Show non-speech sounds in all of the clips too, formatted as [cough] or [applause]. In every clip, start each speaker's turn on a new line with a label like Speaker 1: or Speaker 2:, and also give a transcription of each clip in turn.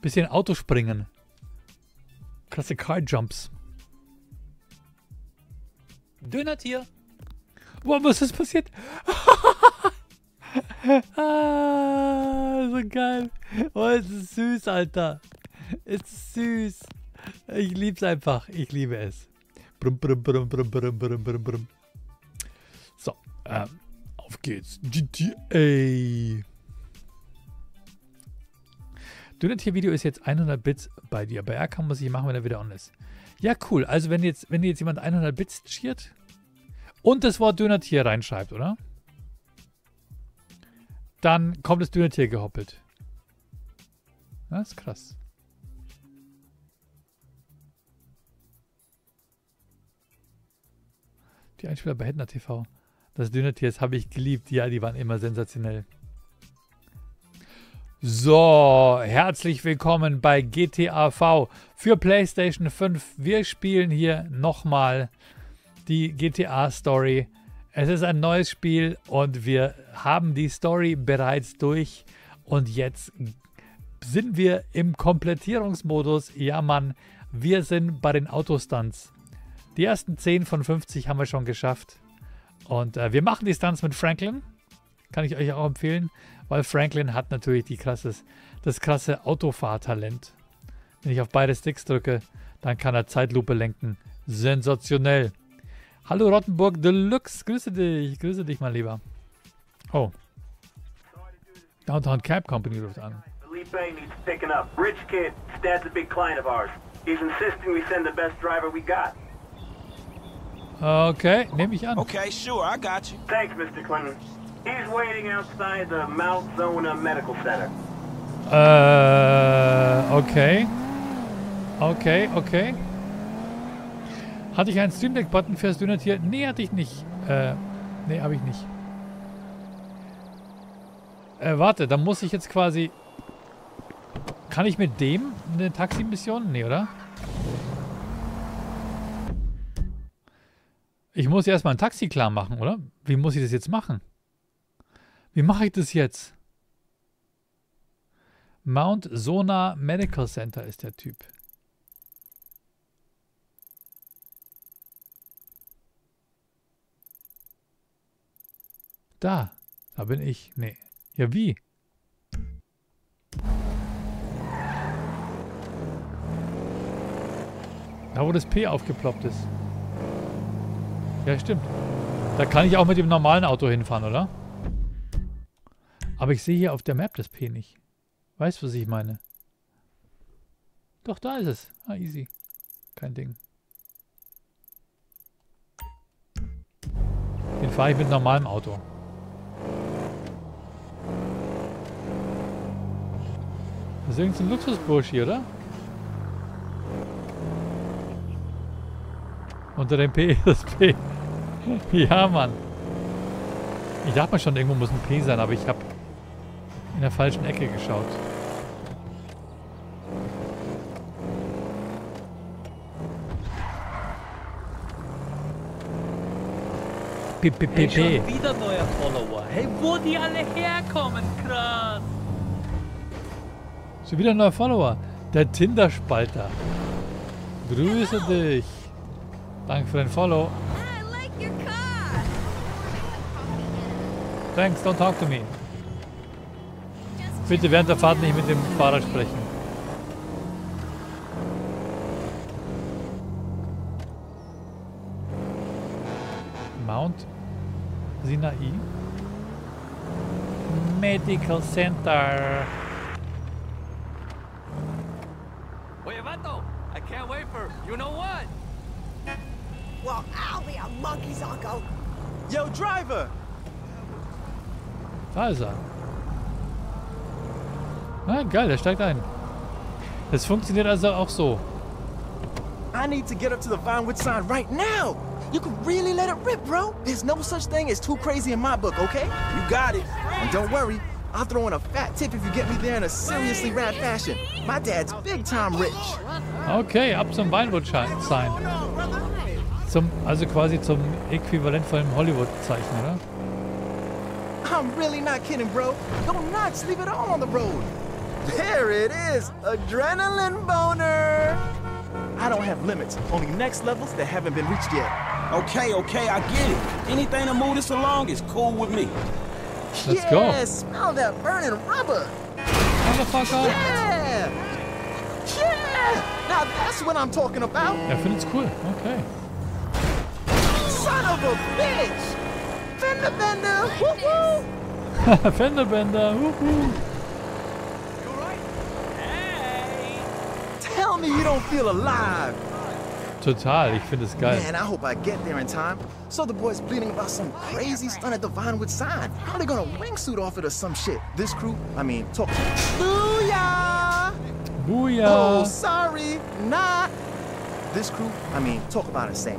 Speaker 1: Bisschen Autospringen. Krasse Car Jumps.
Speaker 2: Dönertier.
Speaker 1: Wow, was ist passiert? [laughs] ah, so geil. Oh, es ist süß, Alter. Es ist süß. Ich lieb's einfach. Ich liebe es. Brumm, brumm, brumm, brumm, brumm, brumm, brumm, brumm. So, ähm, auf geht's. GTA. Dönertier-Video ist jetzt 100 Bits bei dir. Bei R kann man sich machen, wenn er wieder on ist. Ja, cool. Also wenn jetzt, wenn jetzt jemand 100 Bits cheert und das Wort Dönertier reinschreibt, oder? Dann kommt das Dönertier gehoppelt. Das ist krass. Die Einspieler bei Hedner TV. Das Dönertier, das habe ich geliebt. Ja, die waren immer sensationell. So, herzlich willkommen bei GTA V für PlayStation 5. Wir spielen hier nochmal die GTA Story. Es ist ein neues Spiel und wir haben die Story bereits durch. Und jetzt sind wir im Komplettierungsmodus. Ja, Mann, wir sind bei den Autostunts. Die ersten 10 von 50 haben wir schon geschafft. Und äh, wir machen die Stunts mit Franklin. Kann ich euch auch empfehlen, weil Franklin hat natürlich die krasses, das krasse Autofahrtalent. Wenn ich auf beide Sticks drücke, dann kann er Zeitlupe lenken. Sensationell. Hallo Rottenburg Deluxe, grüße dich, grüße dich mal lieber. Oh. Downtown Cab Company ruft an.
Speaker 3: Felipe needs picking up. Rich kid, Stad's a big client of ours. He's insisting we send the best driver we got.
Speaker 1: Okay, nehme ich an.
Speaker 4: Okay, sure, I got you.
Speaker 3: Thanks, Mr. Clinton. He's waiting outside the Mount Zona Medical Center.
Speaker 1: Äh, okay. Okay, okay. Hatte ich einen Stream Deck Button fürs Dönertier? Nee, hatte ich nicht. Äh, nee, habe ich nicht. Äh, warte, dann muss ich jetzt quasi... Kann ich mit dem eine Taxi-Mission? Nee, oder? Ich muss erstmal ein Taxi klar machen, oder? Wie muss ich das jetzt machen? Wie mache ich das jetzt? Mount Sona Medical Center ist der Typ. Da. Da bin ich. Nee. Ja, wie? Da, wo das P aufgeploppt ist. Ja, stimmt. Da kann ich auch mit dem normalen Auto hinfahren, oder? Aber ich sehe hier auf der Map das P nicht. Weißt du, was ich meine? Doch, da ist es. Ah, easy. Kein Ding. Den fahre ich mit normalem Auto. Das ist irgendein Luxusbursch hier, oder? Unter dem P ist das P. [laughs] ja, Mann. Ich dachte mal schon, irgendwo muss ein P sein, aber ich habe in der falschen Ecke geschaut. P -p -p
Speaker 2: Hey,
Speaker 1: -p.
Speaker 2: schon wieder neuer Follower. Hey, wo die alle herkommen, krass.
Speaker 1: Schon wieder ein neuer Follower. Der Tinder-Spalter. Grüße dich. Danke für den Follow.
Speaker 5: I like your car.
Speaker 1: Thanks, don't talk to me. Bitte während der Fahrt nicht mit dem Fahrer sprechen. Mount Sinai Medical Center.
Speaker 2: Oye, vato, I can't wait for you know what?
Speaker 6: Well, I'll be a monkey's uncle.
Speaker 4: Yo, driver!
Speaker 1: Da ist er. Ah, geil, er steigt ein. Das funktioniert also auch so.
Speaker 4: I need to get up to the Vinewood sign right now! You can really let it rip, bro! There's no such thing as too crazy in my book, okay? You got it. And don't worry, I'll throw in a fat tip if you get me there in a seriously rad fashion. My dad's big time rich.
Speaker 1: Okay, ab zum Weinwood-Sign. Zum, also quasi zum Äquivalent von dem Hollywood-Zeichen, oder?
Speaker 4: I'm really not kidding, bro. Go nuts, leave it all on the road. There it is, adrenaline boner. I don't have limits, only next levels that haven't been reached yet.
Speaker 7: Okay, okay, I get it. Anything to move this along is cool with me.
Speaker 1: Let's
Speaker 4: yeah,
Speaker 1: go.
Speaker 4: smell that burning rubber.
Speaker 1: Motherfucker.
Speaker 4: Yeah. Yeah. Now that's what I'm talking about.
Speaker 1: Findet's cool. Okay.
Speaker 4: Son of a bitch. Fender bender. Woo-woo. [laughs]
Speaker 1: Fenderbender. Huhu.
Speaker 4: Tell me you don't feel alive.
Speaker 1: Total. Ich finde es geil.
Speaker 4: Man, I hope I get there in time. So the boy's bleeding about some crazy stunt at the Vinewood sign. How they gonna wingsuit off it or some shit? This crew, I mean, talk. Booyah! Oh, sorry, not. This crew, I mean, talk about insane.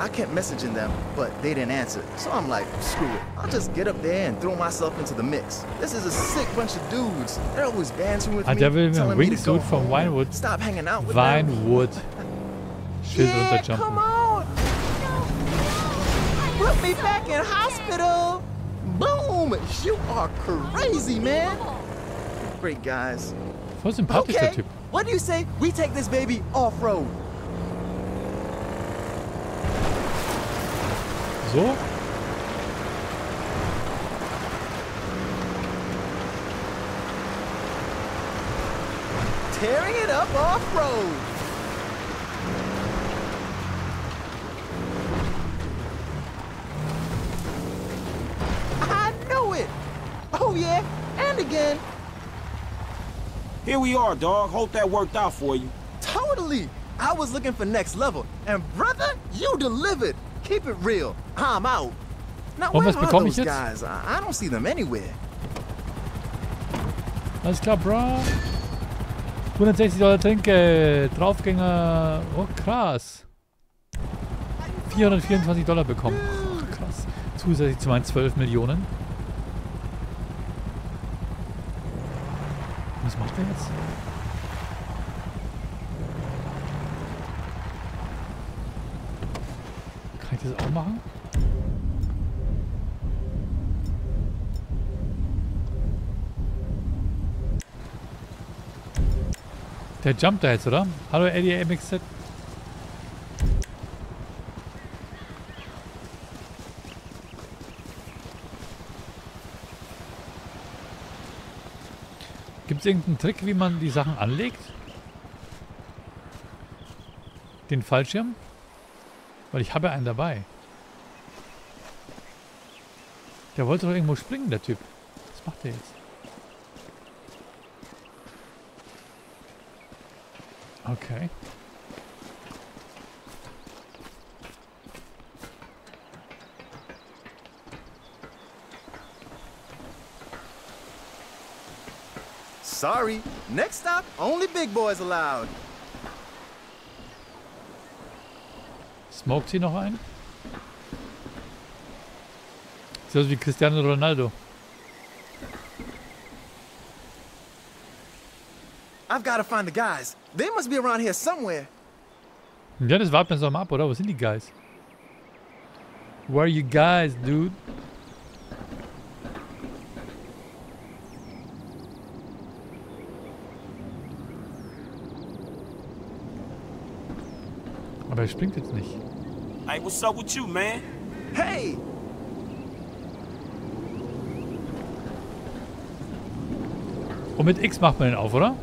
Speaker 4: I kept messaging them, but they didn't answer. So I'm like, screw it. I'll just get up there and throw myself into the mix. This is a sick bunch of dudes. They're always dancing with
Speaker 1: Ah,
Speaker 4: me,
Speaker 1: der will mit dem
Speaker 4: telling me to go
Speaker 1: Wingsuit vom Vinewood.
Speaker 4: Stop hanging out with.
Speaker 1: Vinewood. Schild
Speaker 4: Yeah, [laughs] come on. Put me back in hospital. Boom! You are crazy, man. Great guys.
Speaker 1: Voll sympathisch, der
Speaker 4: Okay,
Speaker 1: Typ.
Speaker 4: what do you say we take this baby off-road?
Speaker 1: So?
Speaker 4: Tearing it up off-road. I know it. Oh yeah, and again.
Speaker 7: Here we are, dog. Hope that worked out for you.
Speaker 4: Totally. I was looking for next level, and brother, you delivered. Keep it real. I'm out. Now
Speaker 1: Und was bekomme ich
Speaker 4: those
Speaker 1: jetzt?
Speaker 4: guys? I, I don't see them anywhere.
Speaker 1: Alles klar, bro. 160 Dollar Trinkgeld. Draufgänger. Oh, krass. 424 Dollar bekommen. Oh, krass. Zusätzlich zu meinen 12 Millionen. Was macht er jetzt? Ich das auch machen? Der jumpt da jetzt, oder? Hallo Eddie MXZ. Gibt es irgendeinen Trick, wie man die Sachen anlegt? Den Fallschirm? Weil ich habe einen dabei. Der wollte doch irgendwo springen, der Typ. Was macht der jetzt? Okay.
Speaker 4: Sorry. Next stop, only big boys allowed.
Speaker 1: Smoked sie noch ein? Sieht aus wie Cristiano Ronaldo.
Speaker 4: I've got to find the guys. They must be around here somewhere.
Speaker 1: Ja, das warten wir jetzt doch mal ab, oder? Wo sind die Guys? Where are you guys, dude? Aber er springt jetzt nicht.
Speaker 7: Hey, what's up with you, man?
Speaker 4: Hey,
Speaker 1: Und mit X macht man den auf, oder?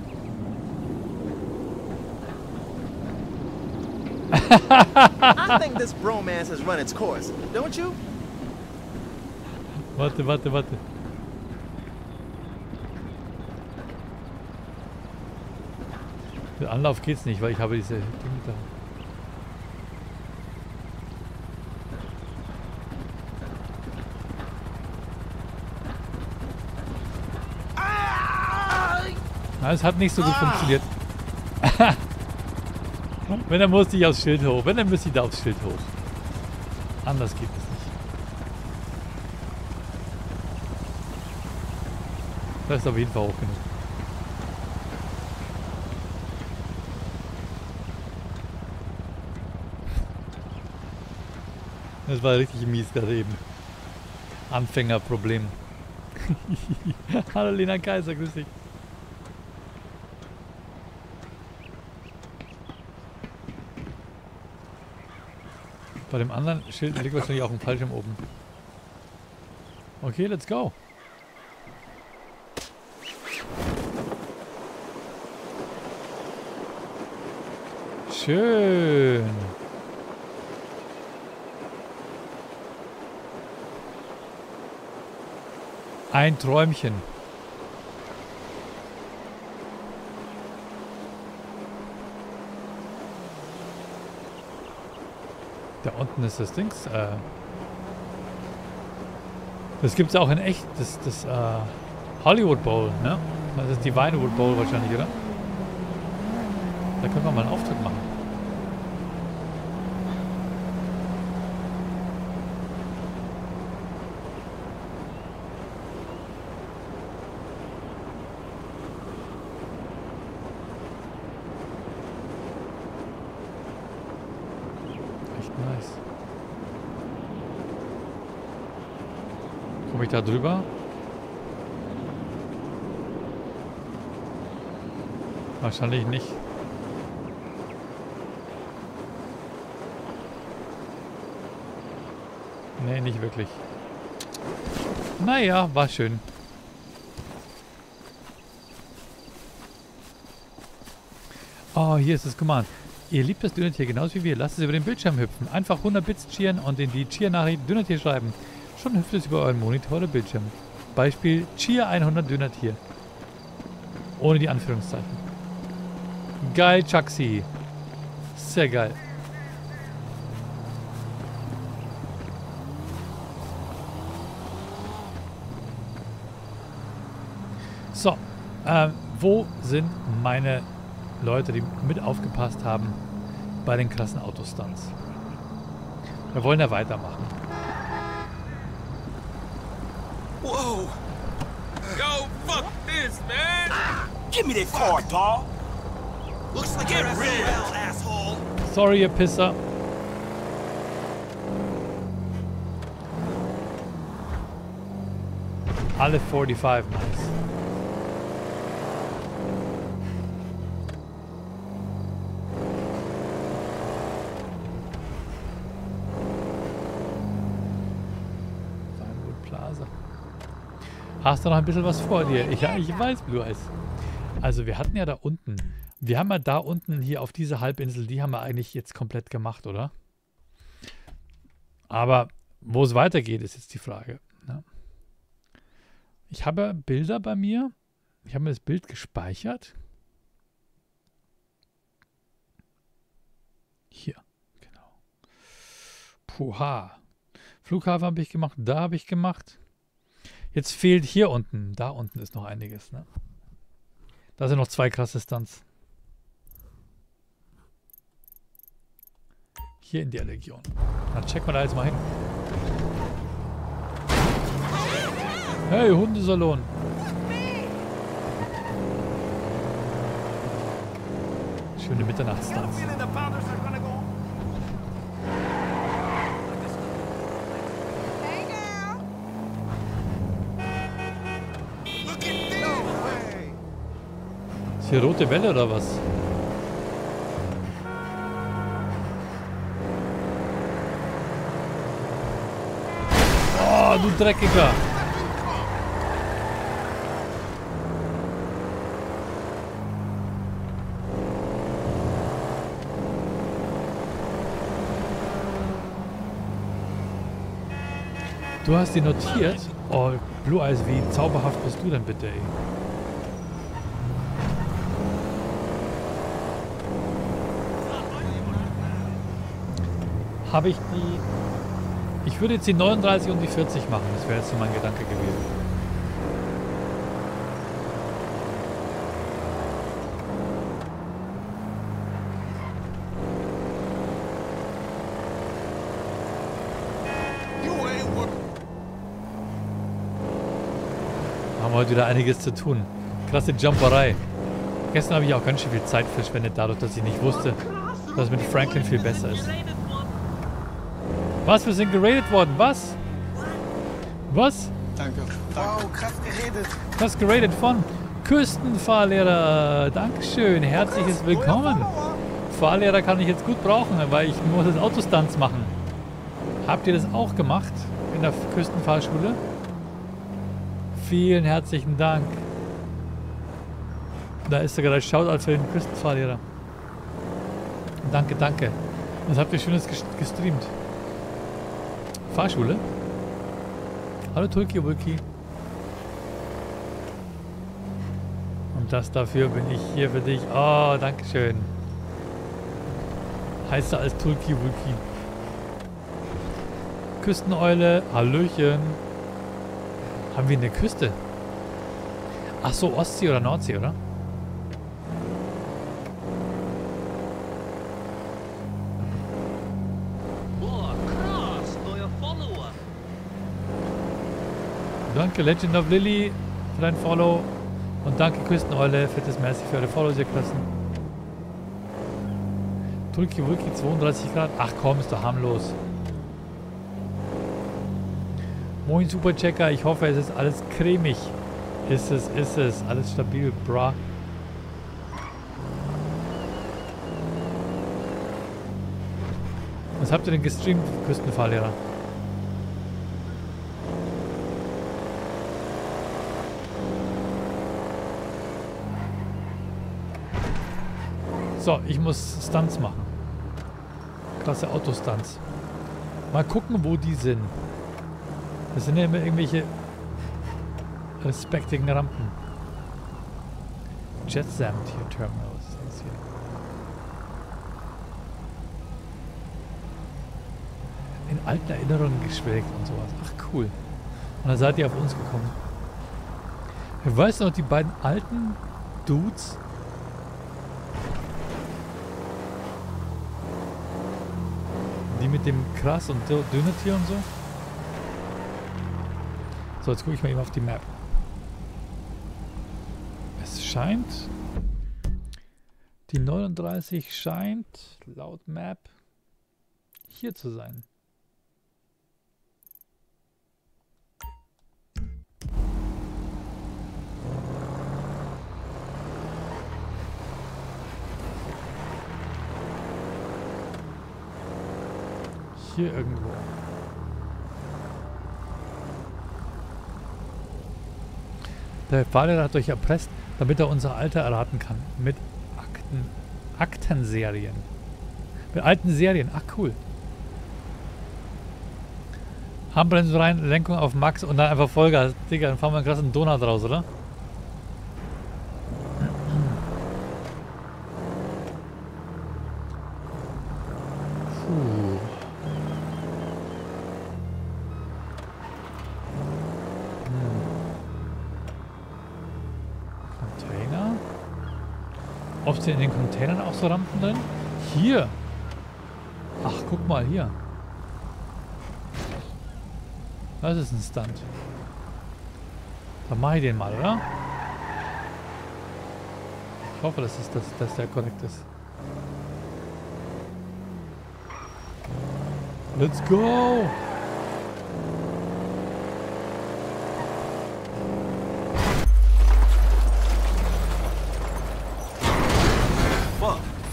Speaker 4: I think this bromance has run its course, don't you?
Speaker 1: Warte, warte, warte. Mit Anlauf geht's nicht, weil ich habe diese Dinge da. Es hat nicht so gut funktioniert. [laughs] Wenn, dann musste ich aufs Schild hoch. Wenn, dann müsste ich da aufs Schild hoch. Anders geht es nicht. Das ist auf jeden Fall hoch genug. Das war richtig mies gerade eben. Anfängerproblem. [laughs] Hallo Lena Kaiser, grüß dich. Bei dem anderen Schild liegt wahrscheinlich auch ein Fallschirm oben. Okay, let's go. Schön. Ein Träumchen. Da unten ist das Dings. Äh das gibt es auch in echt. Das, das äh Hollywood Bowl, ne? Das ist die Vinewood Bowl wahrscheinlich, oder? Da können wir mal einen Auftritt machen. Echt nice. Komme ich da drüber? Wahrscheinlich nicht. Nee, nicht wirklich. Naja, war schön. Oh, hier ist das Command. Ihr liebt das Dünnertier genauso wie wir. Lasst es über den Bildschirm hüpfen. Einfach 100 Bits cheeren und in die Cheer-Nachricht Dünnertier schreiben. Schon hüpft es über euren Monitor oder Bildschirm. Beispiel Cheer 100 Dünnertier. Ohne die Anführungszeichen. Geil, Chucksy. Sehr geil. So, äh, wo sind meine Leute, die mit aufgepasst haben bei den krassen Autostunts? Wir wollen ja weitermachen.
Speaker 7: Whoa! Yo, fuck this, man! Give me that car, dog!
Speaker 4: Looks like
Speaker 7: Get
Speaker 4: you're
Speaker 7: rid.
Speaker 4: SOL, asshole.
Speaker 1: Sorry, ihr Pisser. Alle 45, nice. Hast du noch ein bisschen was vor dir? Ich, ich weiß, Blue Eyes. Also wir hatten ja da unten, wir haben ja da unten hier auf dieser Halbinsel, die haben wir eigentlich jetzt komplett gemacht, oder? Aber wo es weitergeht, ist jetzt die Frage. Ne? Ich habe Bilder bei mir. Ich habe mir das Bild gespeichert. Hier, genau. Puha. Flughafen habe ich gemacht, da habe ich gemacht. Jetzt fehlt hier unten, da unten ist noch einiges. Ne? Da sind noch zwei krasse Stunts. Hier in der Region. Dann checken wir da jetzt mal hin. Hey, Hundesalon. Schöne Mitternachtsstunts.
Speaker 4: Feeling the pounders are gonna go.
Speaker 6: Hey now.
Speaker 4: Look at this. No way.
Speaker 1: Ist hier rote Welle oder was? Oh, du Dreckiger! Du hast die notiert? Oh, Blue Eyes, wie zauberhaft bist du denn bitte, ey? Habe ich die. Ich würde jetzt die 39 und die 40 machen. Das wäre jetzt so mein Gedanke gewesen. Haben heute wieder einiges zu tun. Krasse Jumperei. Gestern habe ich auch ganz schön viel Zeit verschwendet, dadurch, dass ich nicht wusste, dass mit Franklin viel besser ist. Was? Wir sind geradet worden? Was? Was?
Speaker 4: Danke. Wow, krass geredet.
Speaker 1: Das geradet von Küstenfahrlehrer. Dankeschön. Herzliches Willkommen. Fahrlehrer kann ich jetzt gut brauchen, weil ich muss das Autostunts machen. Habt ihr das auch gemacht in der Küstenfahrschule? Vielen herzlichen Dank. Da ist sogar der Shoutout für den Küstenfahrlehrer. Danke, danke. Was habt ihr Schönes ges- gestreamt? Fahrschule? Hallo Tulki Wulki. Und das dafür bin ich hier für dich. Oh, danke schön. Heißer als Tulki Wulki. Küsteneule, Hallöchen. Haben wir eine Küste? Ach so, Ostsee oder Nordsee, oder?
Speaker 2: Boah, krass, neuer Follower.
Speaker 1: Danke Legend of Lily für dein Follow. Und danke Küsteneule, fettes Merci für eure Follows, ihr Klassen. Tulki Wulki 32 Grad. Ach komm, ist doch harmlos. Moin Superchecker, ich hoffe es ist alles cremig. Ist es, ist es. Alles stabil, bra. Was habt ihr denn gestreamt, Küstenfahrlehrer? So, ich muss Stunts machen. Klasse Autostunts. Mal gucken, wo die sind. Das sind ja immer irgendwelche respektigen Rampen. Jet Terminal. Das hier? In alten Erinnerungen geschwelgt und sowas. Ach cool. Und dann seid ihr auf uns gekommen. Weißt du noch, die beiden alten Dudes, Die mit dem Krass und Dö- Dönertier und so. So, jetzt gucke ich mal eben auf die Map. Es scheint. Die 39 scheint laut Map hier zu sein. Hier irgendwo. Der Fahrlehrer hat euch erpresst, damit er unser Alter erraten kann. Mit Akten, Aktenserien. Mit alten Serien. Ach cool. Handbremse rein, Lenkung auf Max und dann einfach Vollgas. Digga, dann fahren wir einen krassen Donut raus, oder? Puh. Container? Ob sie in den Containern auch so Rampen drin? Hier! Ach, guck mal hier. Das ist ein Stunt. Dann mach ich den mal, oder? Ich hoffe, dass, es, dass, dass der korrekt ist. Let's go!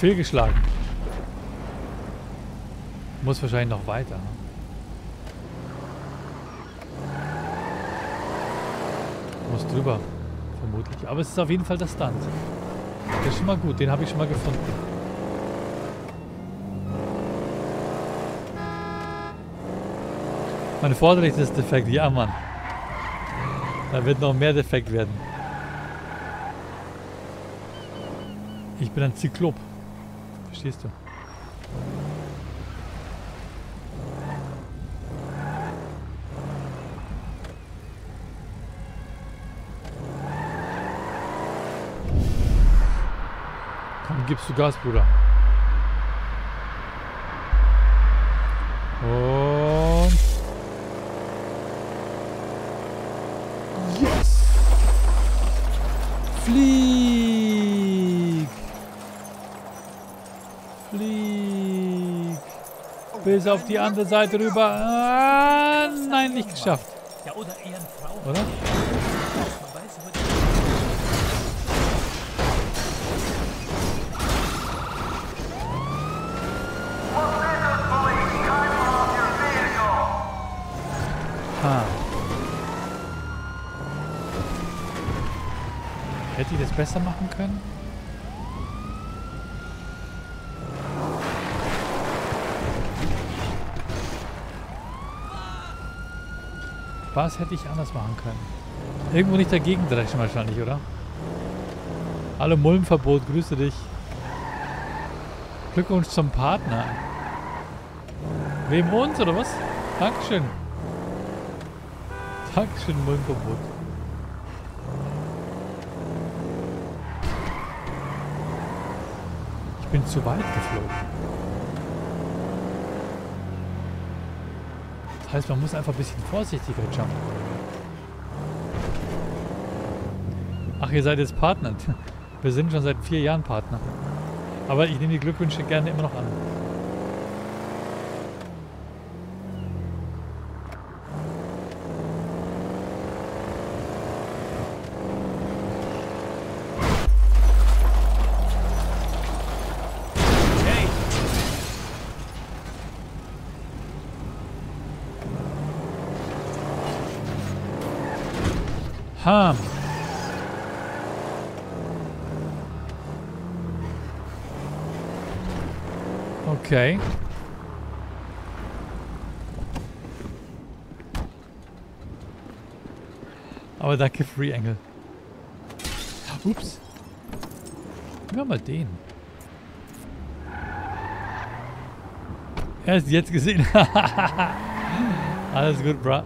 Speaker 1: Fehlgeschlagen. Muss wahrscheinlich noch weiter. ne? Muss drüber, vermutlich. Aber es ist auf jeden Fall der Stunt. Der ist schon mal gut, den habe ich schon mal gefunden. Meine Vorderlicht ist defekt, ja Mann. Da wird noch mehr defekt werden. Ich bin ein Zyklop. Verstehst du? Komm, gibst du Gas, Bruder. ist auf die andere Seite rüber. Ah, nein, nicht geschafft.
Speaker 2: Oder? Ehrenfrau.
Speaker 1: Oder?
Speaker 2: Hätte ich
Speaker 1: das besser machen können? Was hätte ich anders machen können? Irgendwo nicht dagegen dreschen wahrscheinlich, oder? Hallo Mulmverbot, grüße dich. Glückwunsch zum Partner. Wem uns oder was? Dankeschön. Dankeschön, Mulmverbot. Ich bin zu weit geflogen. Heißt, man muss einfach ein bisschen vorsichtiger jumpen. Ach, ihr seid jetzt Partner. [laughs] Wir sind schon seit vier Jahren Partner. Aber ich nehme die Glückwünsche gerne immer noch an.
Speaker 7: Hey,
Speaker 1: Ham. Okay. Aber danke, Free Angle. Ups. Ja, mal den. Erst jetzt gesehen. [laughs] Alles gut, bra.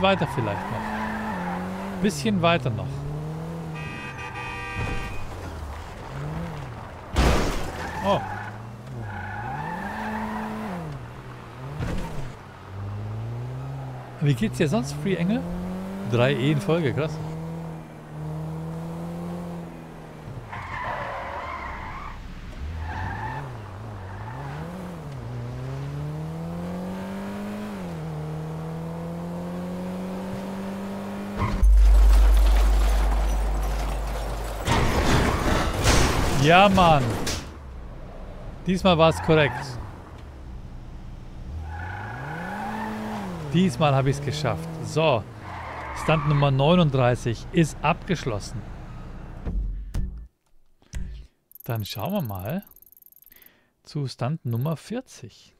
Speaker 1: Weiter vielleicht noch. Bisschen weiter noch. Oh. Wie geht's dir sonst, Free Engel? Drei E in Folge, krass. Ja, Mann. Diesmal war es korrekt. Diesmal habe ich es geschafft. So. Stand Nummer 39 ist abgeschlossen. Dann schauen wir mal zu Stand Nummer 40.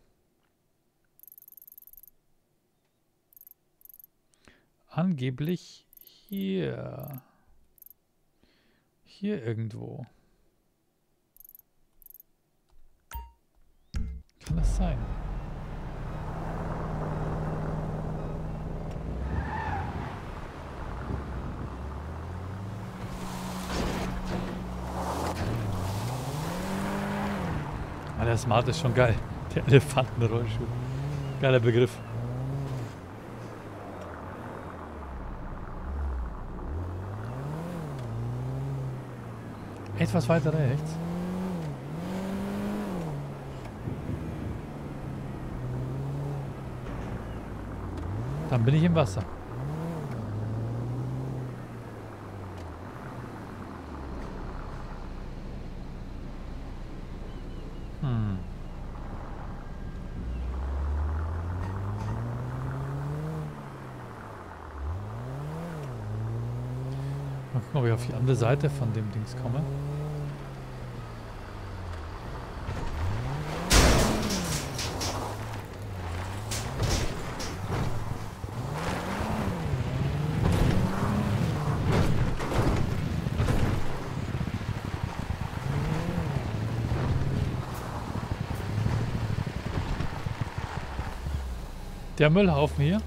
Speaker 1: Angeblich hier. Hier irgendwo. Kann das sein? Ah, der Smart ist schon geil. [laughs] Der Elefantenrollschuh. Geiler Begriff. Etwas weiter rechts. Dann bin ich im Wasser. Hm. Mal gucken, ob ich auf die andere Seite von dem Dings komme. Der Müllhaufen hier.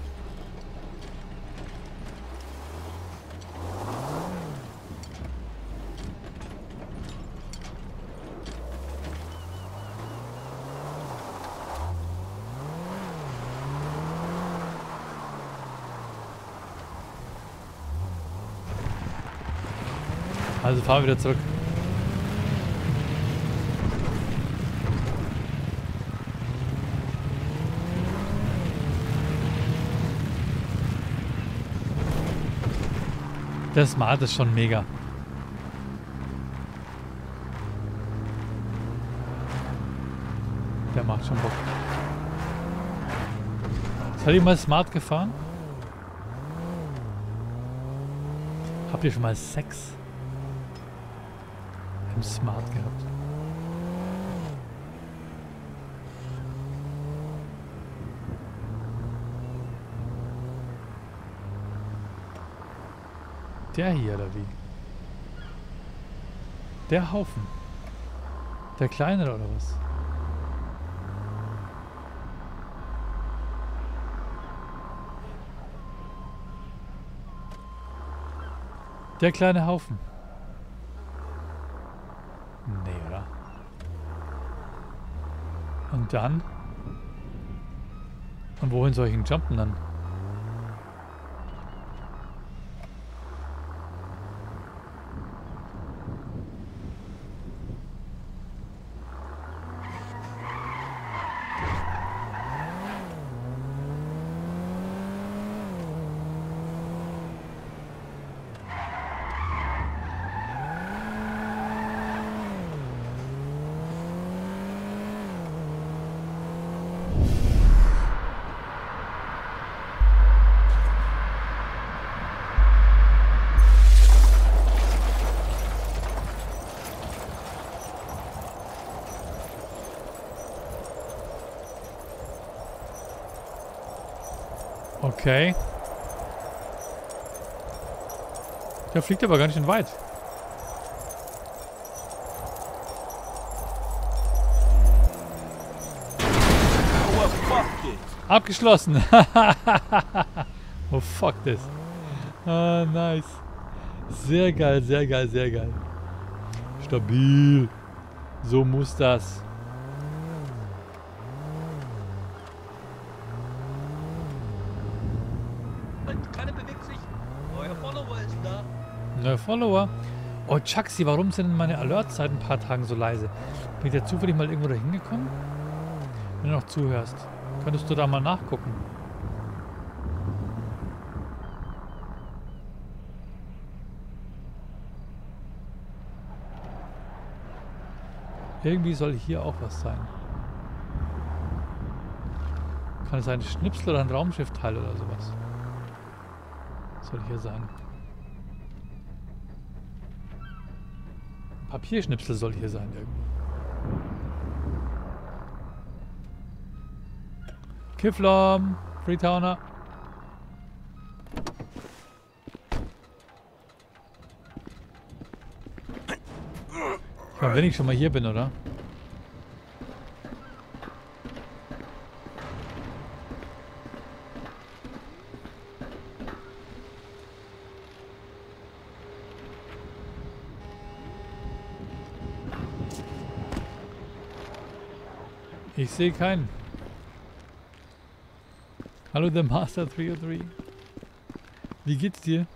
Speaker 1: Also fahren wir wieder zurück. Der Smart ist schon mega. Der macht schon Bock. Seid ihr mal Smart gefahren? Habt ihr schon mal Sex im Smart gehabt? Der hier oder wie? Der Haufen. Der kleine oder was? Der kleine Haufen. Nee, oder? Und dann? Und wohin soll ich ihn jumpen dann? Okay. Der fliegt aber ganz schön weit.
Speaker 7: Well, fuck this.
Speaker 1: Abgeschlossen. [laughs] oh, fuck this. Ah, nice. Sehr geil, sehr geil, sehr geil. Stabil. So muss das.
Speaker 2: Keiner bewegt sich. Euer Follower ist da.
Speaker 1: Neuer Follower. Oh, Chucksy, warum sind denn meine Alerts seit ein paar Tagen so leise? Bin ich da zufällig mal irgendwo da hingekommen? Wenn du noch zuhörst, könntest du da mal nachgucken. Irgendwie soll hier auch was sein. Kann es ein Schnipsel oder ein Raumschiffteil oder sowas? Soll hier sein. Papierschnipsel soll hier sein irgendwo. Kifflom, Freetowner. Ich meine, wenn ich schon mal hier bin, oder? Sehe keinen. Hallo, der Master 303. Wie geht's dir?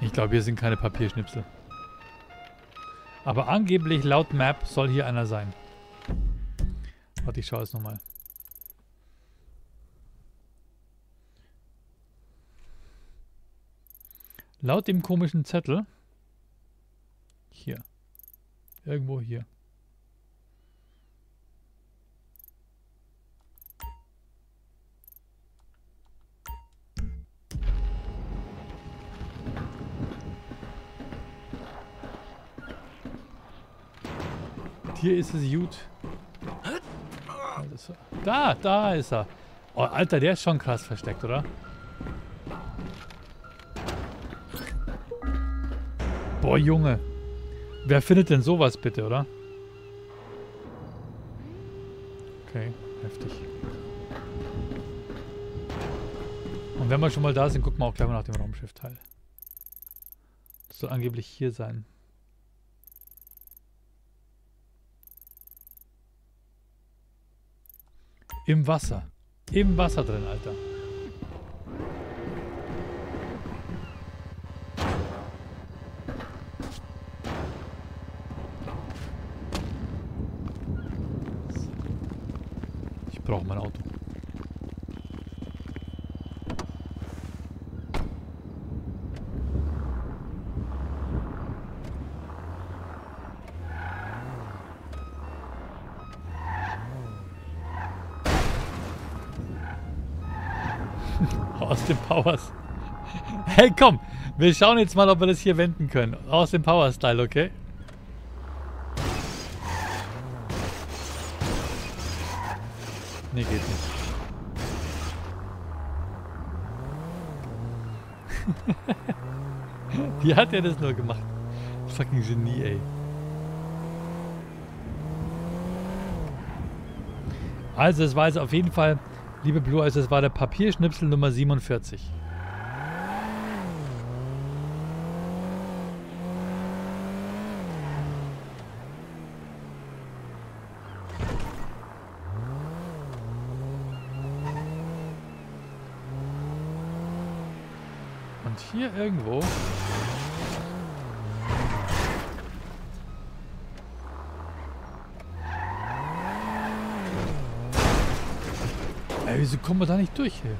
Speaker 1: Ich glaube, hier sind keine Papierschnipsel. Aber angeblich laut Map soll hier einer sein. Warte, ich schaue es nochmal. Laut dem komischen Zettel. Hier. Irgendwo hier. Hier ist es gut. Da, da ist er. Oh, Alter, der ist schon krass versteckt, oder? Boah, Junge. Wer findet denn sowas bitte, oder? Okay, heftig. Und wenn wir schon mal da sind, gucken wir auch gleich mal nach dem Raumschiffteil. Das soll angeblich hier sein. Im Wasser. Im Wasser drin, Alter. brauchen wir ein Auto. Aus den Powers. Hey, komm! Wir schauen jetzt mal, ob wir das hier wenden können. Aus dem Power-Style, okay? Nee, geht nicht. [laughs] Wie hat er das nur gemacht? Fucking Genie, ey. Also, es war jetzt auf jeden Fall, liebe Blue Eyes, es war der Papierschnipsel Nummer 47. Und hier irgendwo. Wieso kommen wir da nicht durch hier?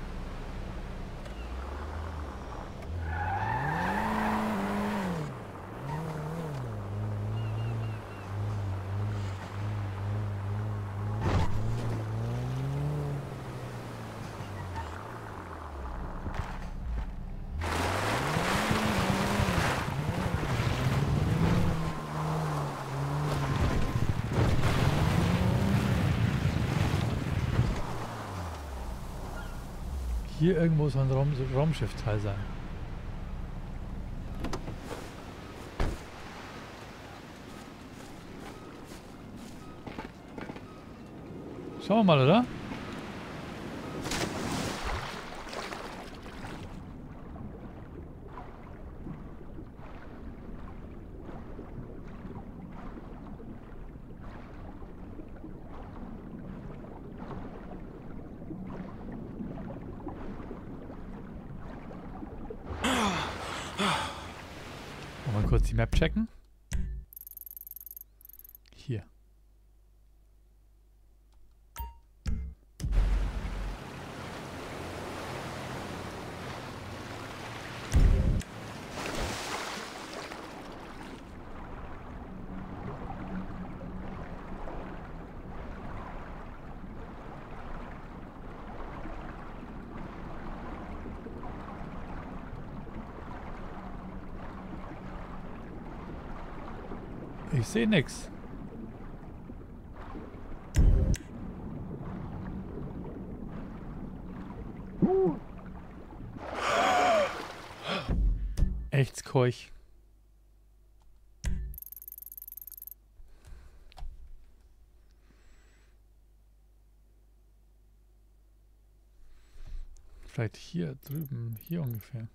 Speaker 1: Hier irgendwo soll ein Raum, Raumschiffteil sein. Schauen wir mal, oder? Wollen wir kurz die Map checken? Hier. Ich sehe nix. Echt keuch. Vielleicht hier drüben, hier ungefähr.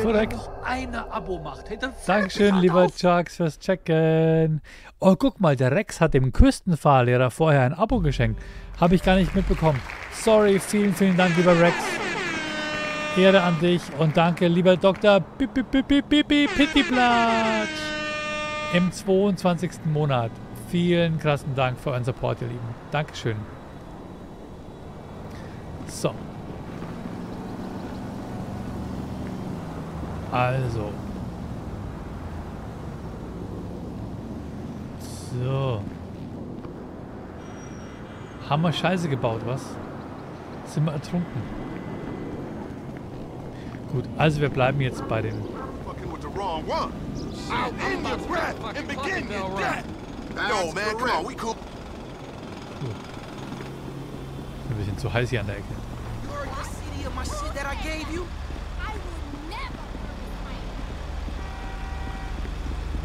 Speaker 2: Wenn
Speaker 1: Korrekt.
Speaker 2: nur noch einer Abo macht, dann
Speaker 1: Dankeschön, [laughs] lieber Chucks, fürs Checken. Oh, guck mal, der Rex hat dem Küstenfahrlehrer vorher ein Abo geschenkt. Habe ich gar nicht mitbekommen. Sorry, vielen, vielen Dank, lieber Rex. Ehre an dich und danke, lieber Dr. Pittiplatsch. Im 22. Monat. Vielen krassen Dank für euren Support, ihr Lieben. Dankeschön. So. Also. So. Haben wir Scheiße gebaut, was? Sind wir ertrunken? Gut, also wir bleiben jetzt bei
Speaker 7: we cool.
Speaker 1: Ein bisschen zu heiß hier an der Ecke.
Speaker 6: You're your city
Speaker 7: copy of my shit that I gave you?
Speaker 5: I will never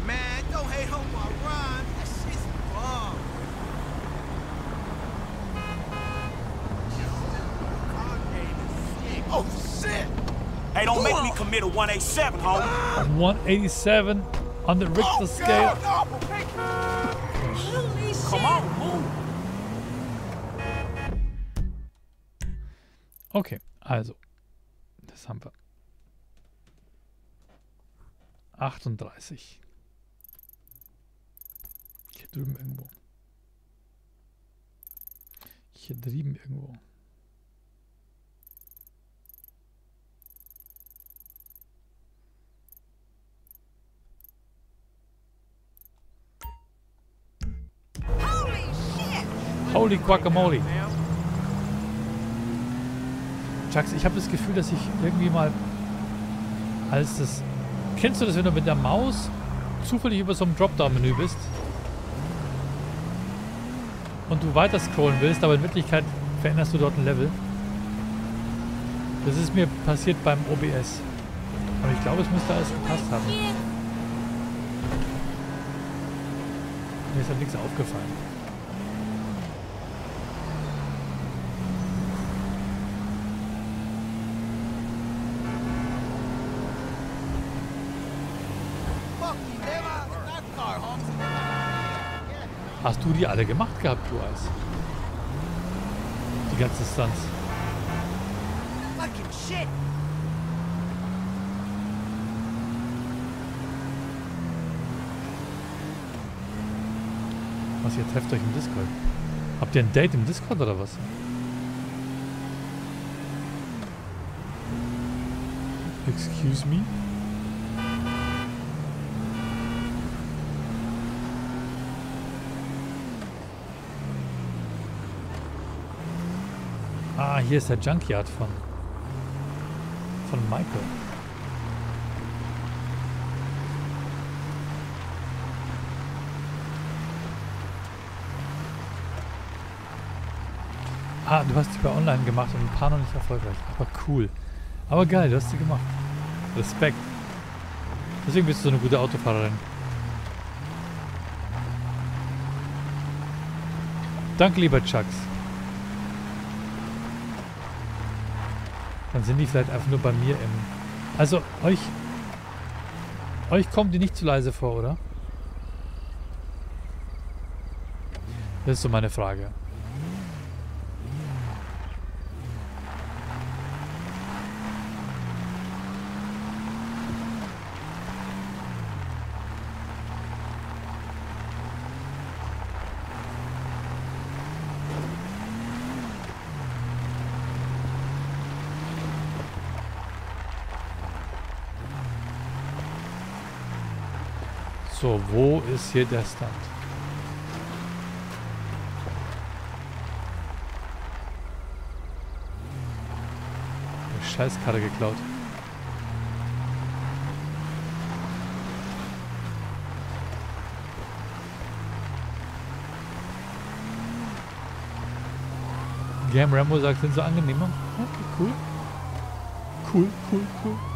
Speaker 7: Man, don't hate on my rhymes. That shit's bomb. Oh, shit! Hey, don't commit a 187, homie.
Speaker 1: 187 on the Richter scale.
Speaker 5: Holy shit!
Speaker 7: Come on, move.
Speaker 1: Okay, also. Das haben wir. 38. Hier drüben irgendwo. Hier drüben irgendwo.
Speaker 6: Holy
Speaker 1: Guacamole. Chucks, ich habe das Gefühl, dass ich irgendwie mal als das... Kennst du das, wenn du mit der Maus zufällig über so einem Dropdown-Menü bist? Und du weiter scrollen willst, aber in Wirklichkeit veränderst du dort ein Level? Das ist mir passiert beim OBS. Und ich glaube, es müsste alles gepasst haben. Mir ist halt nichts aufgefallen.
Speaker 7: Fuck you, nigga. That car, homie.
Speaker 1: Hast du die alle gemacht gehabt, du Eis? Die ganze Stunts.
Speaker 6: Fucking shit!
Speaker 1: Was, ihr trefft euch im Discord? Habt ihr ein Date im Discord oder was? Excuse me? Ah, hier ist der Junkyard von von Michael. Ah, du hast die bei Online gemacht und ein paar noch nicht erfolgreich. Aber cool. Aber geil, du hast sie gemacht. Respekt. Deswegen bist du so eine gute Autofahrerin. Danke, lieber Chucks. Dann sind die vielleicht einfach nur bei mir im... Also, euch... Euch kommt die nicht zu leise vor, oder? Das ist so meine Frage. So, wo ist hier der Stand? Eine Scheißkarre geklaut. Gam Rambo sagt, sind so angenehmer. Okay, cool. Cool, cool, cool.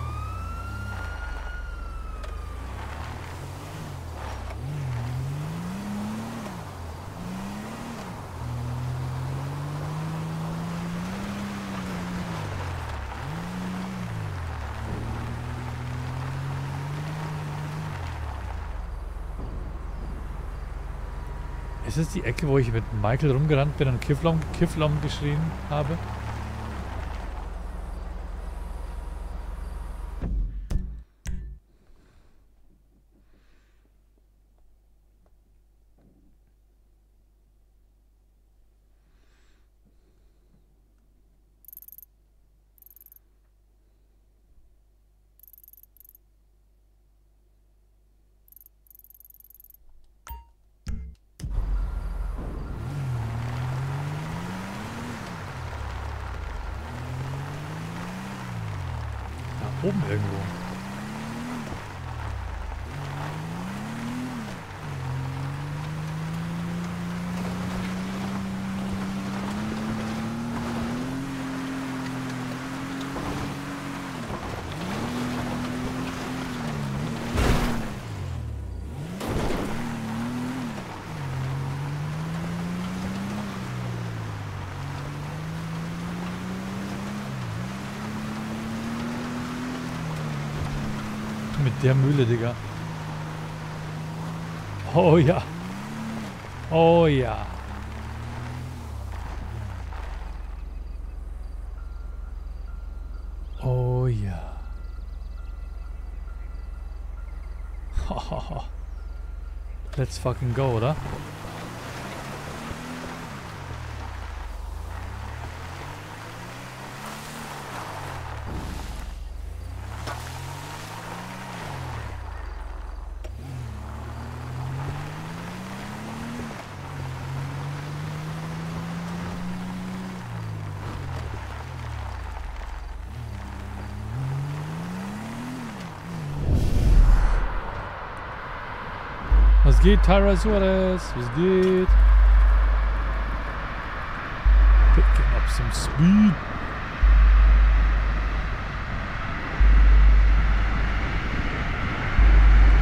Speaker 1: Ist es die Ecke, wo ich mit Michael rumgerannt bin und Kifflom, Kifflom geschrien habe? Da oben irgendwo. Mit der Mühle, Digga. Oh ja. Oh ja. Oh ja. [laughs] Let's fucking go, oder? Was geht, Tyrannosaurus? Was geht? Picking up some speed.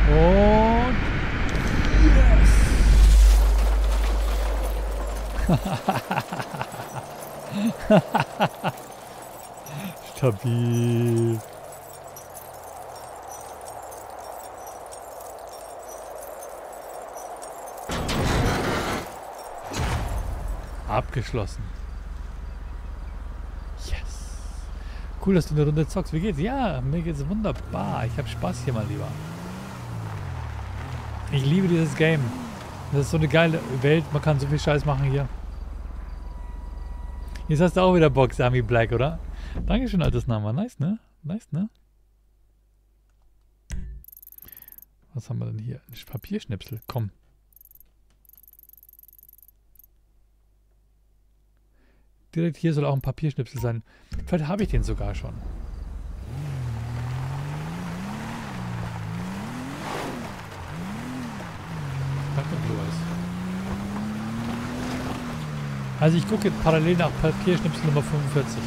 Speaker 1: Und yes! [laughs] Stabil. Abgeschlossen. Yes. Cool, dass du eine Runde zockst. Wie geht's? Ja, mir geht's wunderbar. Ich habe Spaß hier mal lieber. Ich liebe dieses Game. Das ist so eine geile Welt. Man kann so viel Scheiß machen hier. Jetzt hast du auch wieder Bock, Sami Black, oder? Dankeschön, altes Name. Nice, ne? Nice, ne? Was haben wir denn hier? Ein Papierschnipsel. Komm. Direkt hier soll auch ein Papierschnipsel sein. Vielleicht habe ich den sogar schon. Also ich gucke parallel nach Papierschnipsel Nummer 45.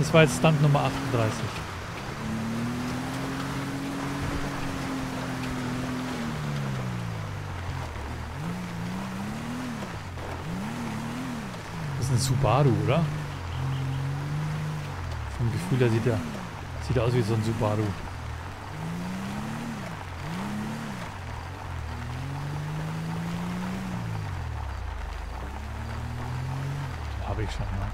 Speaker 1: Das war jetzt Stand Nummer 38. Das ist ein Subaru, oder? Vom Gefühl her sieht er sieht aus wie so ein Subaru. Habe ich schon, ne?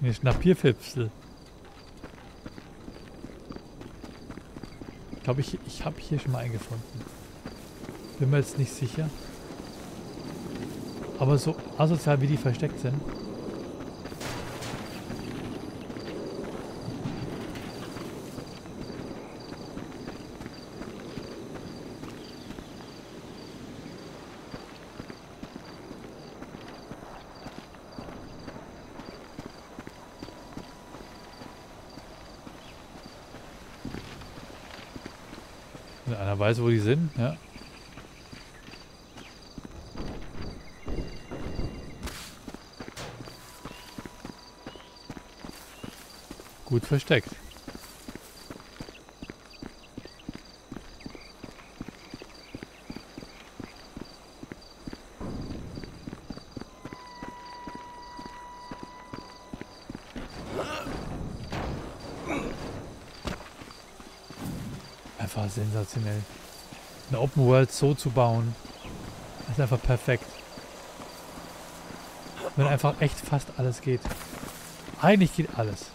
Speaker 1: Hier ist ein Papierfipsel. Ich glaube, ich, ich habe hier schon mal einen gefunden. Bin mir jetzt nicht sicher. Aber so asozial, wie die versteckt sind. Wenn einer weiß, wo die sind, ja. Gut versteckt. Einfach sensationell. Eine Open World so zu bauen, ist einfach perfekt. Wenn einfach echt fast alles geht. Eigentlich geht alles.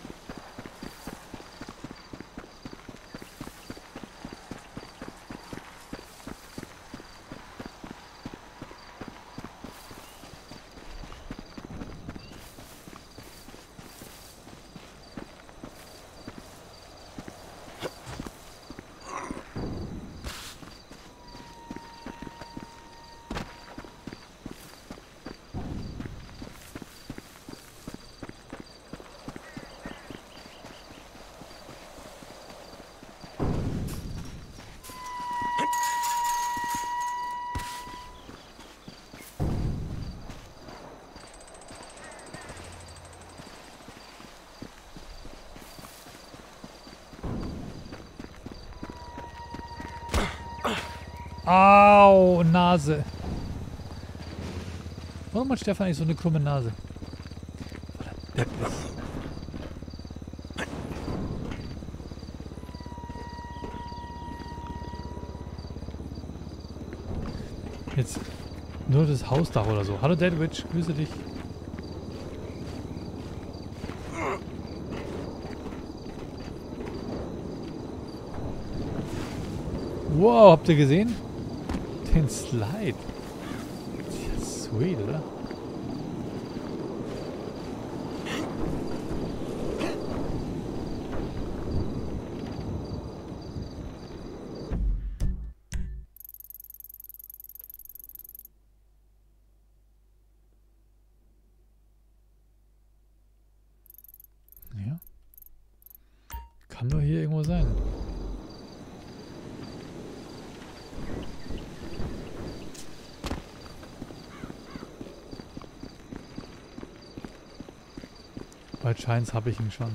Speaker 1: Nase. Warum hat Stefan eigentlich so eine krumme Nase? Jetzt nur das Hausdach oder so. Hallo Dead Witch, grüße dich. Wow, habt ihr gesehen? Den Slide. Sweet, oder? Ja. Kann doch hier irgendwo sein. Shines habe ich ihn schon.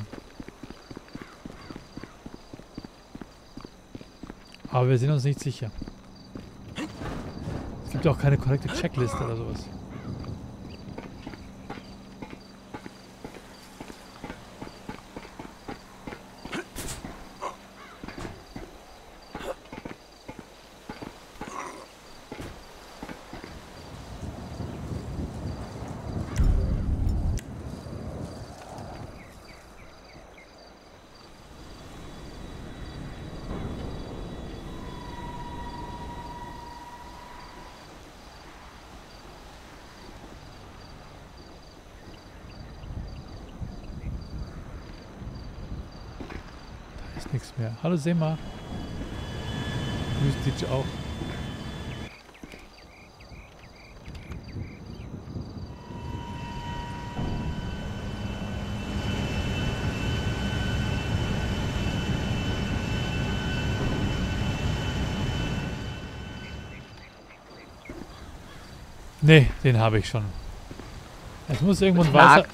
Speaker 1: Aber wir sind uns nicht sicher. Es gibt auch keine korrekte Checkliste oder sowas. Nichts mehr. Hallo Sema. Grüß dich auch. Nee, den habe ich schon. Es muss irgendwo ein weißer,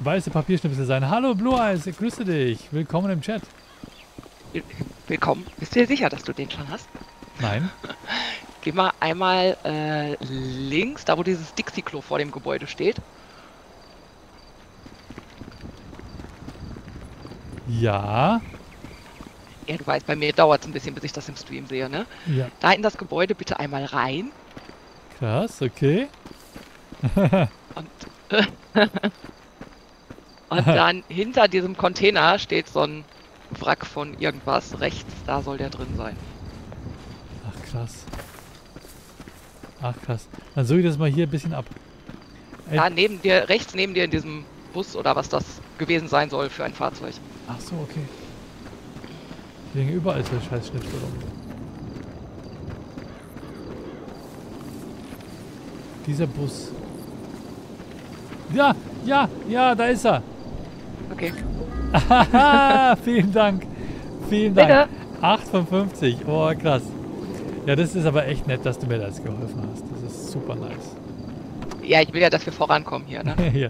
Speaker 1: weiße Papierschnipsel sein. Hallo Blue Eyes, ich grüße dich. Willkommen im Chat.
Speaker 8: Willkommen. Bist du dir sicher, dass du den schon hast?
Speaker 1: Nein. [laughs]
Speaker 8: Geh mal einmal äh, links, da wo dieses Dixie-Klo vor dem Gebäude steht.
Speaker 1: Ja.
Speaker 8: Ja, du weißt, bei mir dauert es ein bisschen, bis ich das im Stream sehe, ne?
Speaker 1: Ja.
Speaker 8: Da in das Gebäude bitte einmal rein
Speaker 1: Krass, okay. [laughs]
Speaker 8: und, [laughs] und dann hinter diesem Container steht so ein Wrack von irgendwas. Rechts, da soll der drin sein.
Speaker 1: Ach krass. Ach krass. Dann suche ich das mal hier ein bisschen ab. Ey,
Speaker 8: Da neben dir, rechts neben dir in diesem Bus oder was das gewesen sein soll für ein Fahrzeug.
Speaker 1: Ach so, okay. Hier hängen überall so scheiß Schnipsel rum. Dieser Bus. Ja, ja, ja, da ist er.
Speaker 8: Okay.
Speaker 1: Vielen Dank. Vielen Dank.
Speaker 8: Bitte.
Speaker 1: 8 von 50. Oh, krass. Ja, das ist aber echt nett, dass du mir das geholfen hast. Das ist super nice.
Speaker 8: Ja, ich will ja, dass wir vorankommen hier, ne? [laughs]
Speaker 1: ja.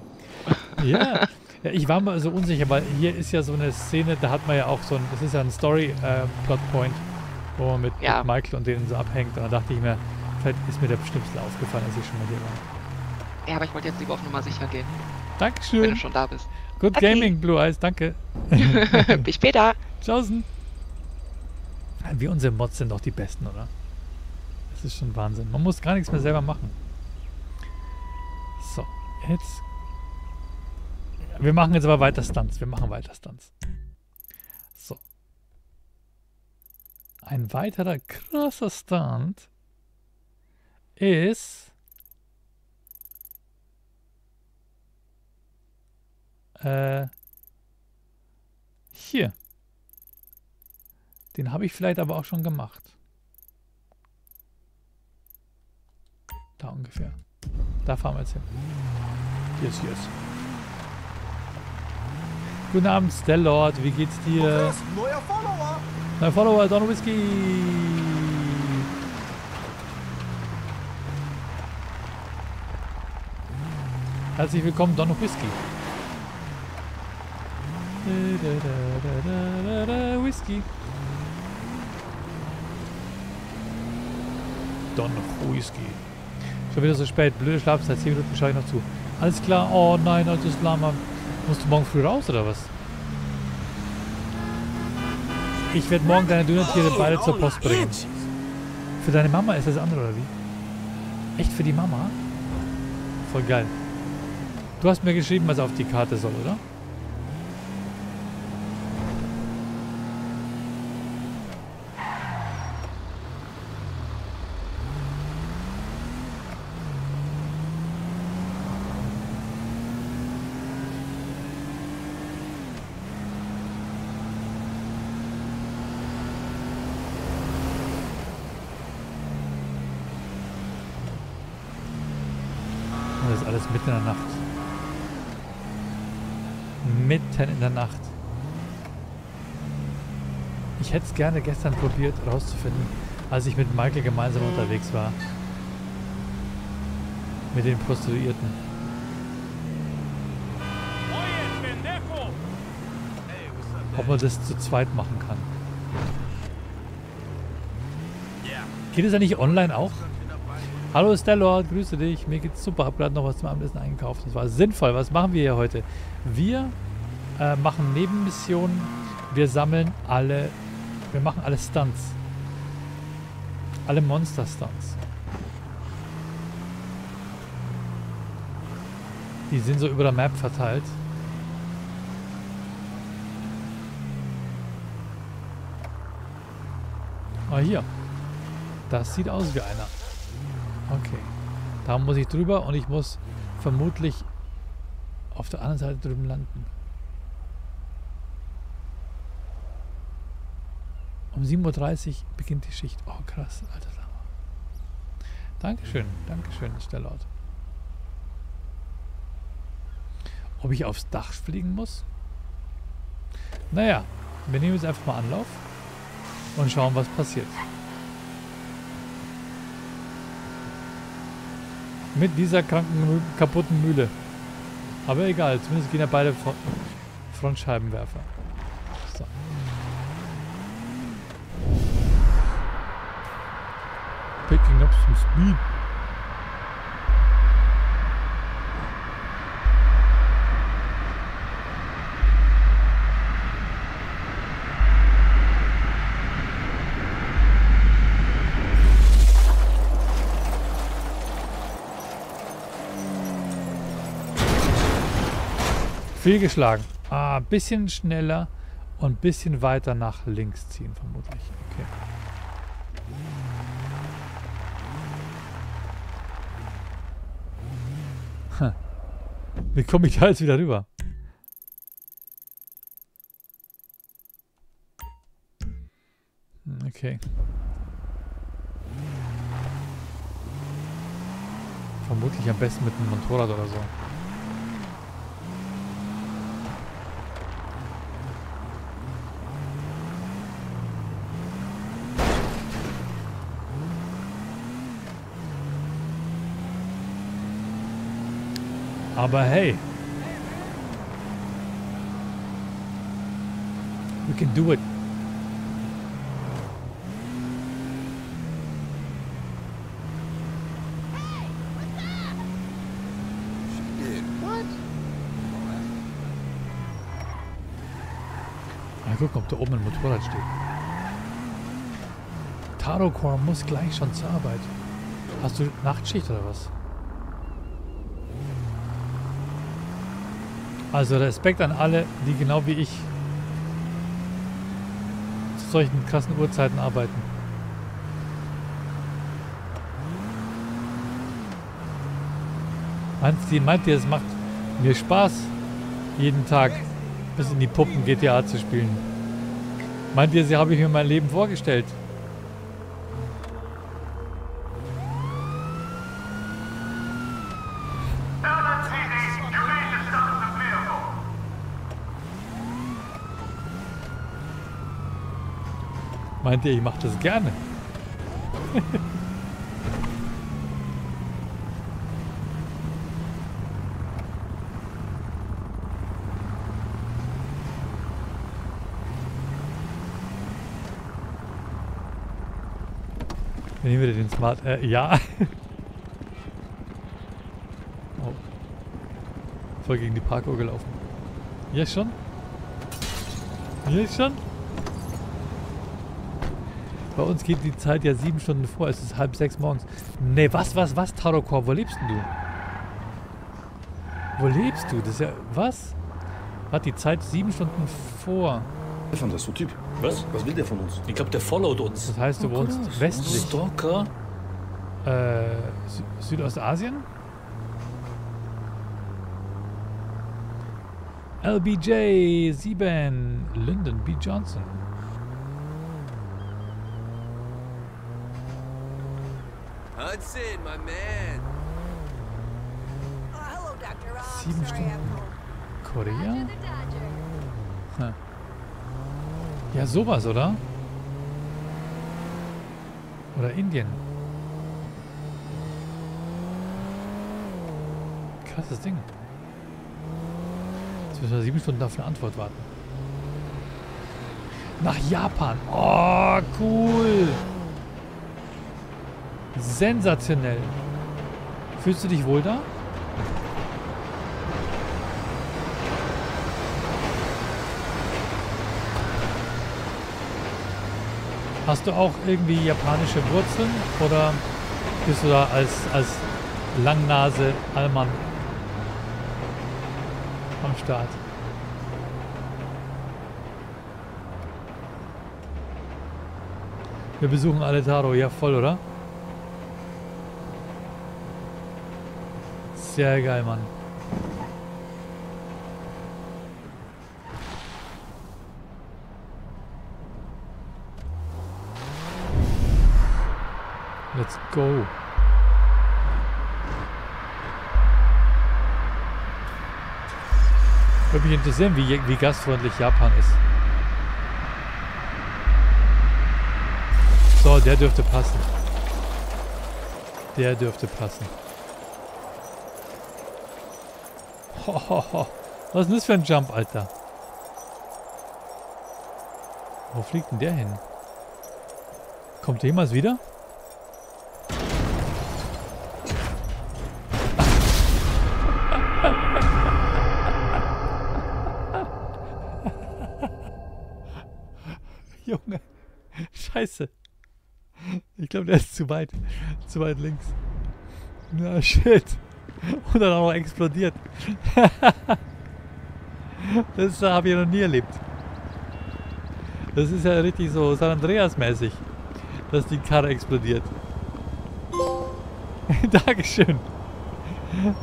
Speaker 1: ja. Ja, ich war mal so unsicher, weil hier ist ja so eine Szene, da hat man ja auch so ein, das ist ja ein Story-Plot-Point, wo man mit,
Speaker 8: Ja.
Speaker 1: mit Michael und denen so abhängt. Und da dachte ich mir, vielleicht ist mir der Schnipsel aufgefallen, als ich schon mal hier war.
Speaker 8: Ja, aber ich wollte jetzt lieber auf Nummer sicher gehen, wenn
Speaker 1: Dankeschön.
Speaker 8: du schon da bist.
Speaker 1: Good
Speaker 8: Okay.
Speaker 1: Gaming, Blue Eyes, danke. [laughs]
Speaker 8: Bis später.
Speaker 1: Tschaußen. Wir unsere Mods sind doch die besten, oder? Das ist schon Wahnsinn. Man muss gar nichts mehr selber machen. So, jetzt. Wir machen jetzt aber weiter Stunts. Wir machen weiter Stunts. So. Ein weiterer krasser Stunt ist. Äh. Hier. Den habe ich vielleicht aber auch schon gemacht. Da ungefähr. Da fahren wir jetzt hin. Yes, yes. Guten Abend, Stellord. Wie geht's dir?
Speaker 4: Chris, neuer Follower.
Speaker 1: Neuer Follower, Don Whisky. Herzlich willkommen, Don Whisky. Da, da, da, da, da, da, Whisky. Don Whisky. Schon wieder so spät. Blöde Schlafzeit. 10 Minuten schaue ich noch zu. Alles klar. Oh nein, altes Lama. Musst du morgen früh raus oder was? Ich werde morgen deine Dönertiere beide zur Post bringen. Für deine Mama ist das andere oder wie? Echt für die Mama? Voll geil. Du hast mir geschrieben, was auf die Karte soll, oder? Und das ist alles mitten in der Nacht. Mitten in der Nacht. Ich hätte es gerne gestern probiert rauszufinden, als ich mit Michael gemeinsam unterwegs war. Mit den Prostituierten. Ob man das zu zweit machen kann. Geht es eigentlich online auch? Hallo Stellor, grüße dich. Mir geht's super. Hab gerade noch was zum Abendessen eingekauft. Das war sinnvoll. Was machen wir hier heute? Wir äh, machen Nebenmissionen. Wir sammeln alle. Wir machen alle Stunts. Alle Monster-Stunts. Die sind so über der Map verteilt. Ah, hier. Das sieht aus wie einer. Okay. Da muss ich drüber und ich muss vermutlich auf der anderen Seite drüben landen. Um 7.30 Uhr beginnt die Schicht. Oh krass, alter. Dankeschön, Dankeschön, Stellort. Ob ich aufs Dach fliegen muss? Naja, wir nehmen jetzt einfach mal Anlauf und schauen, was passiert. Mit dieser kranken, kaputten Mühle. Aber egal, zumindest gehen ja beide Fro- Frontscheibenwerfer. Picking up some speed. Fehlgeschlagen. Ah, bisschen schneller und bisschen weiter nach links ziehen, vermutlich. Okay. Wie komme ich da jetzt wieder rüber? Okay. Vermutlich am besten mit einem Motorrad oder so. Aber hey. We can do it. Gucken, ob da oben ein Motorrad steht. Tarokor muss gleich schon zur Arbeit. Hast du Nachtschicht oder was? Also Respekt an alle, die genau wie ich zu solchen krassen Uhrzeiten arbeiten. Meint ihr, meint ihr, es macht mir Spaß, jeden Tag bis in die Puppen GTA zu spielen? Meint ihr, sie habe ich mir mein Leben vorgestellt? Meint ihr, ich mache das gerne? [laughs] Nehmen wir den Smart... Äh, ja. [laughs] oh. Voll gegen die Parkuhr gelaufen. Jetzt schon? Jetzt schon? Bei uns geht die Zeit ja sieben Stunden vor. Es ist halb sechs morgens. Nee, was, was, was, Tarokor? Wo lebst denn du? Wo lebst du? Das ist ja. Was? Hat die Zeit sieben Stunden vor.
Speaker 9: Stefan, das ist so Typ.
Speaker 2: Was?
Speaker 9: Was will der von uns?
Speaker 2: Ich glaube, der followt uns.
Speaker 1: Das heißt, du wohnst westlich.
Speaker 2: Stalker?
Speaker 1: Äh, Sü Südostasien? LBJ 7 Lyndon B. Johnson.
Speaker 7: Hudson, my man.
Speaker 6: Oh, hello, Doctor. I'm
Speaker 1: Sieben Stunden. Korea? Ja, sowas, oder? Oder Indien. Krasses Ding. Jetzt müssen wir sieben Stunden auf eine Antwort warten. Nach Japan. Oh, cool. Sensationell. Fühlst du dich wohl da? Hast du auch irgendwie japanische Wurzeln oder bist du da als, als Langnase Allmann am Start? Wir besuchen alle Taro, ja voll, oder? Sehr geil, Mann. Let's go. Würde mich interessieren, wie, wie gastfreundlich Japan ist. So, der dürfte passen. Der dürfte passen. Was ist denn das für ein Jump, Alter? Wo fliegt denn der hin? Kommt der jemals wieder? [laughs] Junge. Scheiße. Ich glaube, der ist zu weit. Zu weit links. Na, shit. [laughs] Und dann auch noch explodiert. [laughs] das habe ich noch nie erlebt. Das ist ja richtig so San Andreas-mäßig, dass die Karre explodiert. [laughs] Dankeschön.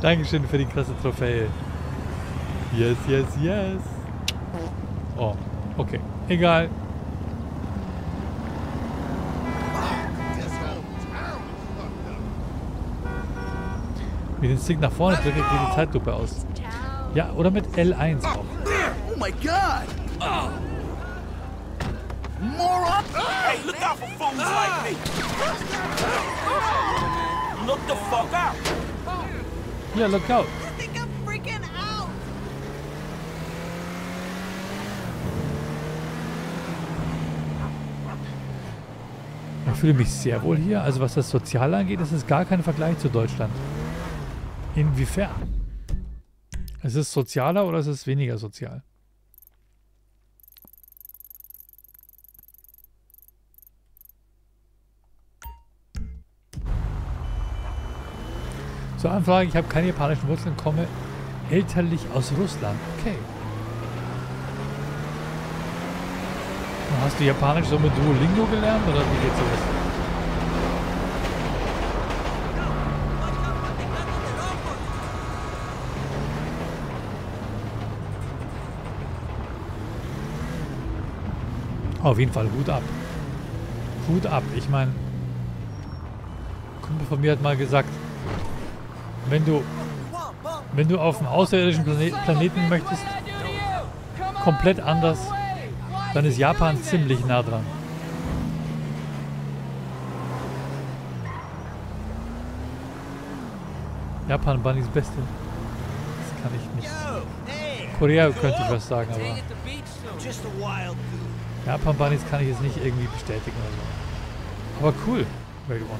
Speaker 1: Dankeschön für die krasse Trophäe. Yes, yes, yes. Oh, okay. Egal. Wie den Stick nach vorne drücke, geht die Zeitlupe aus. Ja, oder mit L1 auch.
Speaker 7: Oh my god! Moron! Hey, look out for fools like me! Look the fuck out!
Speaker 1: Ja, look out.
Speaker 6: I think I'm freaking out.
Speaker 1: Ich fühle mich sehr wohl hier. Also was das Soziale angeht, ist es gar kein Vergleich zu Deutschland. Inwiefern? Ist es sozialer oder ist es weniger sozial? Zur Anfrage, ich habe keine japanischen Wurzeln, komme elterlich aus Russland. Okay. Hast du Japanisch so mit Duolingo gelernt oder wie geht sowas? Auf jeden Fall Hut ab. Hut ab. Ich meine, Kumpel von mir hat mal gesagt, wenn du, wenn du auf einem außerirdischen Plane Planeten möchtest, komplett anders, dann ist Japan ziemlich nah dran. Japan Bunnys Beste. Das kann ich nicht. Korea könnte ich was sagen, aber Japan Bunnies kann ich jetzt nicht irgendwie bestätigen oder so. Aber cool. Welt One.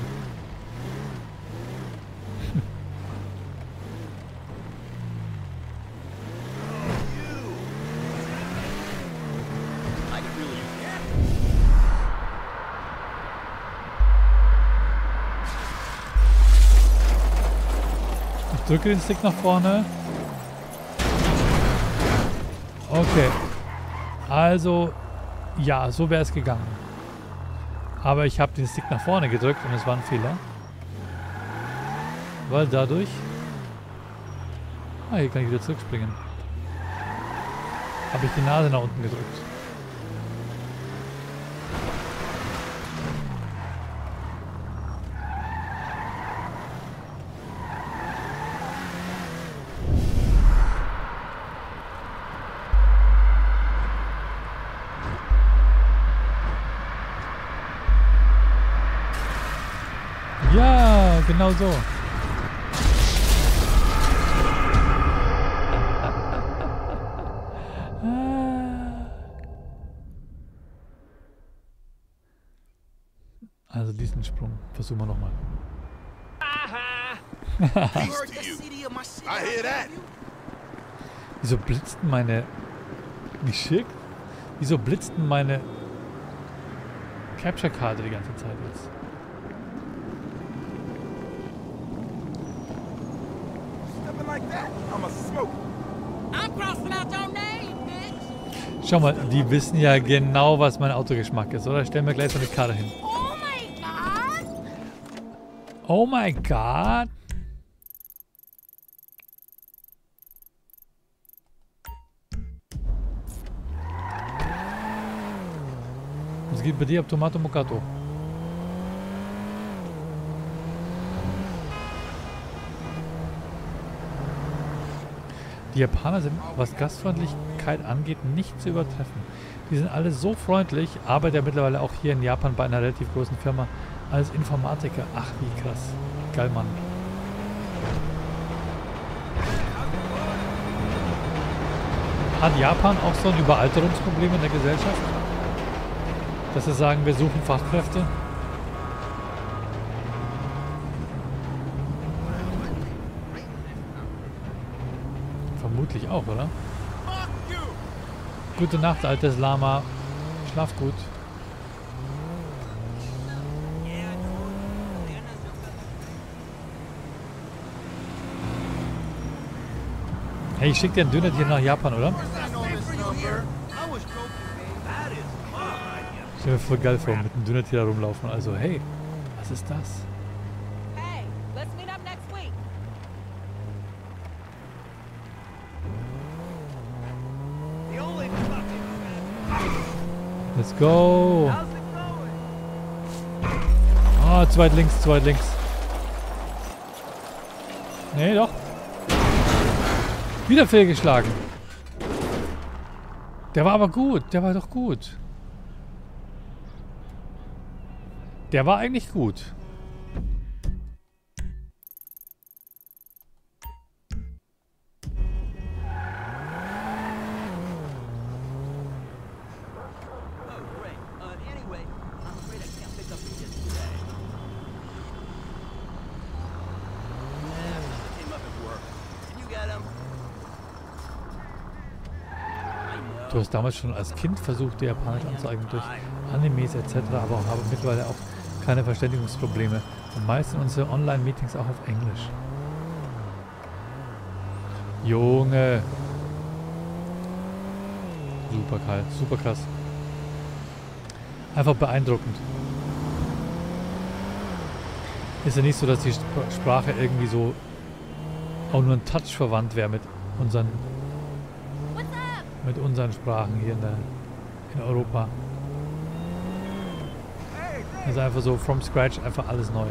Speaker 1: Ich drücke den Stick nach vorne. Okay. Also ja, so wäre es gegangen. Aber ich habe den Stick nach vorne gedrückt und es war ein Fehler. Weil dadurch... Ah, hier kann ich wieder zurückspringen. Habe ich die Nase nach unten gedrückt. Genau so. Also diesen Sprung versuchen wir nochmal. [laughs] Wieso blitzten meine... Geschickt? Wieso blitzten meine Capture-Karte die ganze Zeit jetzt? Schau mal, die wissen ja genau, was mein Autogeschmack ist, oder? Stellen wir gleich so eine Karte hin.
Speaker 6: Oh my god.
Speaker 1: Oh mein Gott! Was geht bei dir ab Tomato Mocato? Die Japaner sind, was Gastfreundlichkeit angeht, nicht zu übertreffen. Die sind alle so freundlich, arbeitet ja mittlerweile auch hier in Japan bei einer relativ großen Firma als Informatiker. Ach, wie krass. Geil, Mann. Hat Japan auch so ein Überalterungsproblem in der Gesellschaft? Dass sie sagen, wir suchen Fachkräfte? Vermutlich auch, oder? Gute Nacht, altes Lama. Schlaf gut. Hey, ich schick dir ein Dönertier nach Japan, oder? Ich mir voll geil vor, mit einem Dönertier da rumlaufen. Also, hey, was ist das?
Speaker 6: Hey, let's meet up next week.
Speaker 1: Let's go. Ah, zu weit links, zu weit links. Nee, doch. Wieder fehlgeschlagen. Der war aber gut. Der war doch gut. Der war eigentlich gut. Damals schon als Kind versucht, dir Japanisch anzueignen durch Animes etc., aber habe mittlerweile auch keine Verständigungsprobleme. Und meistens unsere Online-Meetings auch auf Englisch. Junge. Super kalt, super krass. Einfach beeindruckend. Ist ja nicht so, dass die Sp- Sprache irgendwie so auch nur ein Touch verwandt wäre mit unseren? Mit unseren Sprachen hier in, der, in Europa. Also einfach so from scratch, einfach alles neu.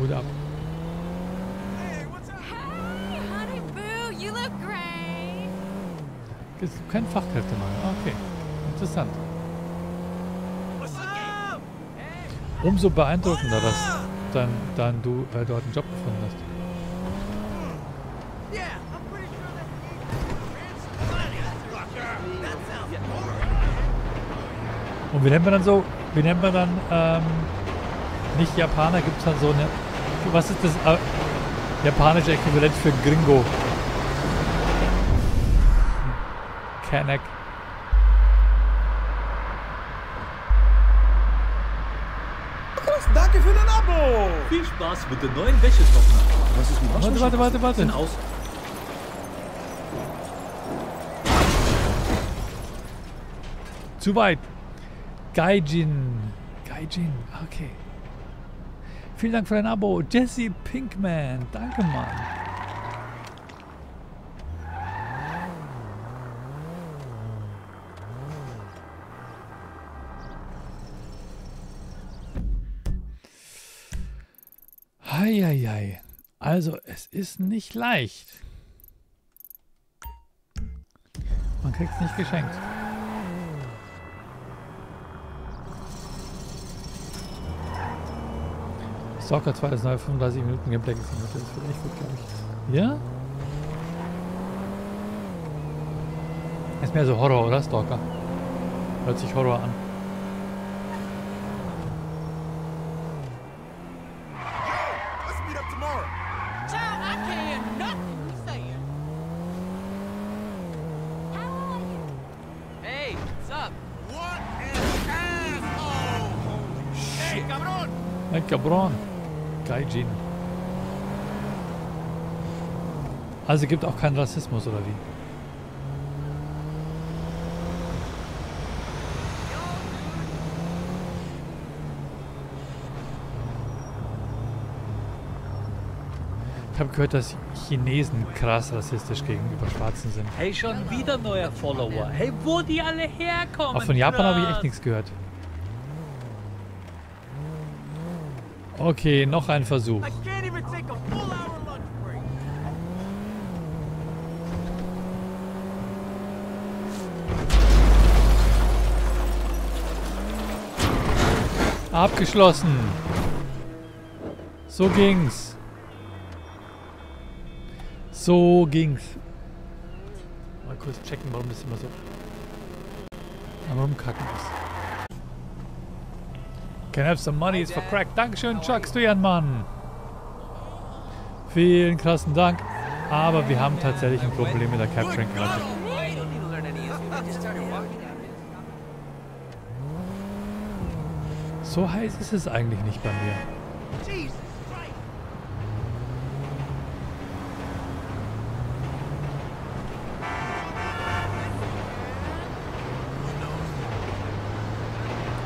Speaker 1: Hut ab. Es gibt Fachkräftemangel. Okay, interessant. Umso beeindruckender, dass dann, dann du äh, dort einen Job gefunden hast.
Speaker 4: Yeah, I'm pretty sure that.
Speaker 1: Und wie nennt man dann so, wie nennt man dann, ähm, nicht Japaner, gibt es dann so eine, was ist das äh, japanische Äquivalent für Gringo? Kanek.
Speaker 7: Boss, danke für dein Abo.
Speaker 2: Viel Spaß mit dem neuen Wäschetrockner.
Speaker 7: Was ist mit
Speaker 1: Warte, warte, warte, warte.
Speaker 2: Aus.
Speaker 1: Zu weit. Gaijin. Gaijin, okay. Vielen Dank für dein Abo. Jesse Pinkman. Danke, Mann. Heieiei. Also, es ist nicht leicht. Man kriegt es nicht geschenkt. Stalker 2 ist 35 Minuten Gameplay gesehen. Das wird echt gut, glaube ich. Ja? Ist mehr so Horror, oder? Stalker. Hört sich Horror an. Cabron. Gaijin. Also gibt auch keinen Rassismus, oder wie? Ich habe gehört, dass Chinesen krass rassistisch gegenüber Schwarzen sind.
Speaker 2: Hey, schon wieder neuer Follower. Hey, wo die alle herkommen.
Speaker 1: Auch von Japan habe ich echt nichts gehört. Okay, noch ein Versuch. Abgeschlossen. So ging's. So ging's. Mal kurz checken, warum das immer so am rumkacken ist. Can have some money for crack. Dankeschön, Chuck Stojanmann. Vielen krassen Dank. Aber wir haben tatsächlich ein Problem mit der.
Speaker 6: I at it.
Speaker 1: So heiß ist es eigentlich nicht bei mir.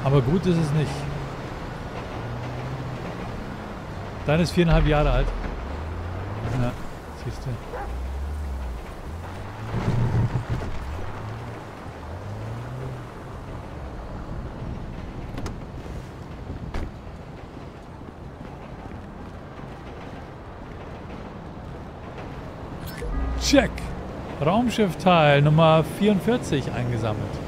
Speaker 1: Aber gut ist es nicht. Dein ist viereinhalb Jahre alt. Ja, siehst du. Check. Raumschiffteil Nummer 44 eingesammelt.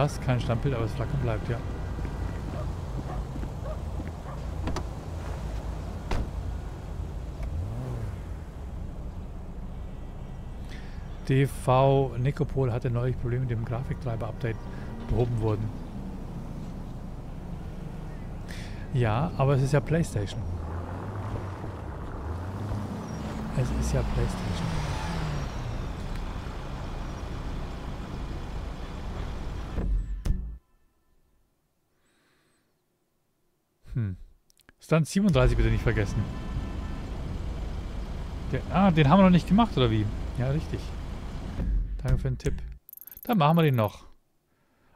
Speaker 1: Ton passt, kein Stammbild, aber das Flackern bleibt, ja. DV Nikopol hatte neulich Probleme mit dem Grafiktreiber-Update behoben wurden. Ja, aber es ist ja PlayStation. Es ist ja PlayStation. Hm. Stand 37 bitte nicht vergessen. Der, ah, den haben wir noch nicht gemacht, oder wie? Ja, richtig. Danke für den Tipp. Dann machen wir den noch.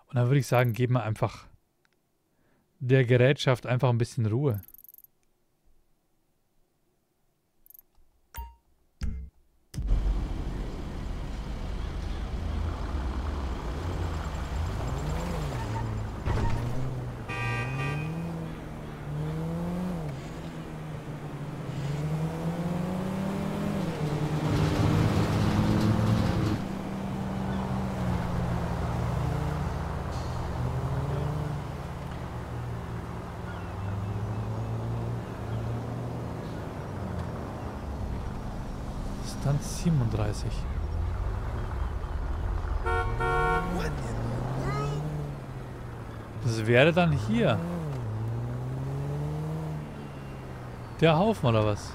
Speaker 1: Und dann würde ich sagen, geben wir einfach der Gerätschaft einfach ein bisschen Ruhe. Stand 37.
Speaker 7: What in the world?
Speaker 1: Das wäre dann hier. Der Haufen oder was?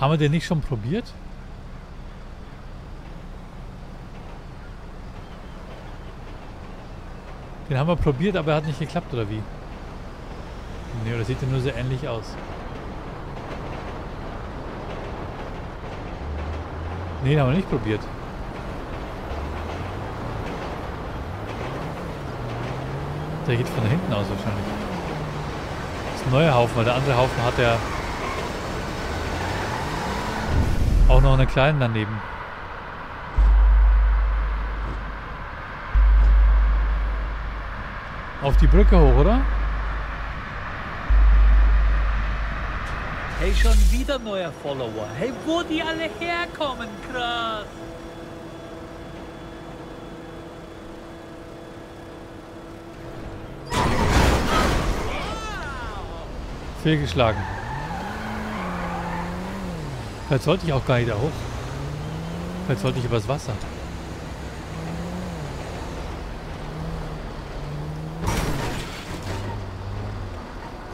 Speaker 1: Haben wir den nicht schon probiert? Den haben wir probiert, aber er hat nicht geklappt, oder wie? Ne, oder sieht ja nur so ähnlich aus. Ne, den haben wir nicht probiert. Der geht von hinten aus wahrscheinlich. Das ist ein neuer Haufen, weil der andere Haufen hat ja auch noch einen kleinen daneben. Auf die Brücke hoch, oder?
Speaker 2: Hey, schon wieder neuer Follower. Hey, wo die alle herkommen, krass.
Speaker 1: Fehlgeschlagen. Vielleicht sollte ich auch gar nicht da hoch. Vielleicht sollte ich übers Wasser.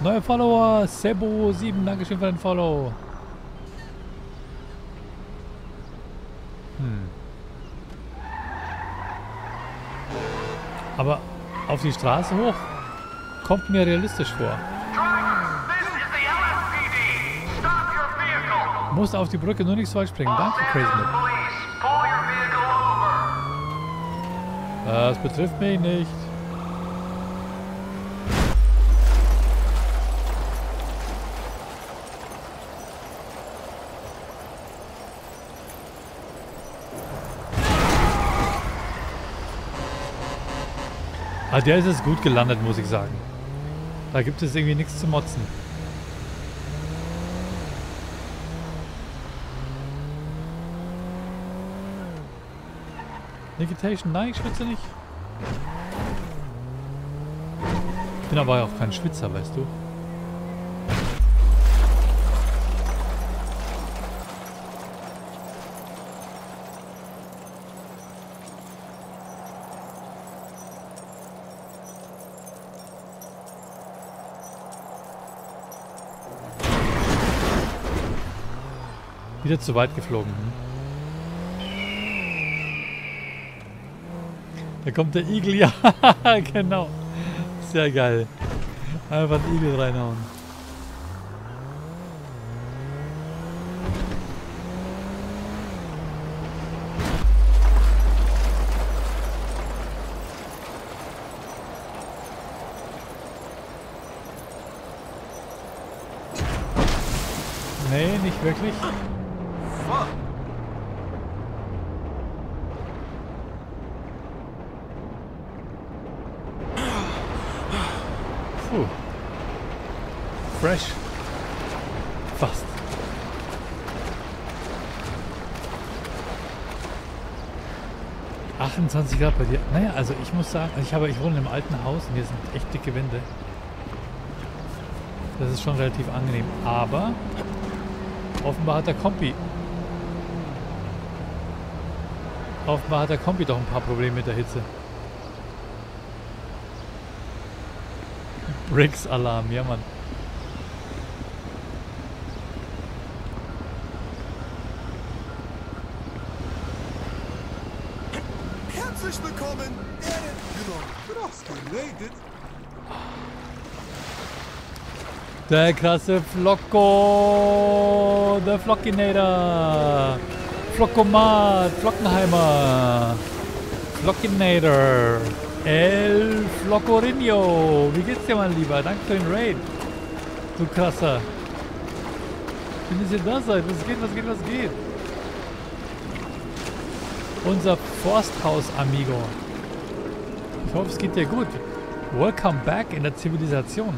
Speaker 1: Neue Follower, Sebo7, Dankeschön für den Follow. Hm. Aber auf die Straße hoch kommt mir realistisch vor. Muss auf die Brücke nur nicht so weit springen. Danke, Crazy Das betrifft mich nicht. Ah, der ist es gut gelandet, muss ich sagen. Da gibt es irgendwie nichts zu motzen. Legitation, nein, ich schwitze nicht. Ich bin aber auch kein Schwitzer, weißt du. Wieder zu weit geflogen. Hm? Da kommt der Igel, [laughs] ja, genau. Sehr geil. Einfach einen Igel reinhauen. Nee, nicht wirklich. Fresh. Fast. ...28 Grad bei dir. Naja, also ich muss sagen, ich habe, ich wohne im alten Haus und hier sind echt dicke Wände. Das ist schon relativ angenehm. Aber offenbar hat der Kompi... Offenbar hat der Kompi doch ein paar Probleme mit der Hitze. Bricks Alarm, ja Mann.
Speaker 7: Herzlich willkommen, krass geradet.
Speaker 1: Der krasse Flocko, der Flockinator, Flockomat, Flockenheimer, Flockinator. El Flocorinho. Wie geht's dir, mein Lieber? Danke für den Raid. Du krasser. Schön, dass ihr da seid. Was geht, was geht, was geht? Unser Forsthaus-Amigo. Ich hoffe, es geht dir gut. Welcome back in der Zivilisation.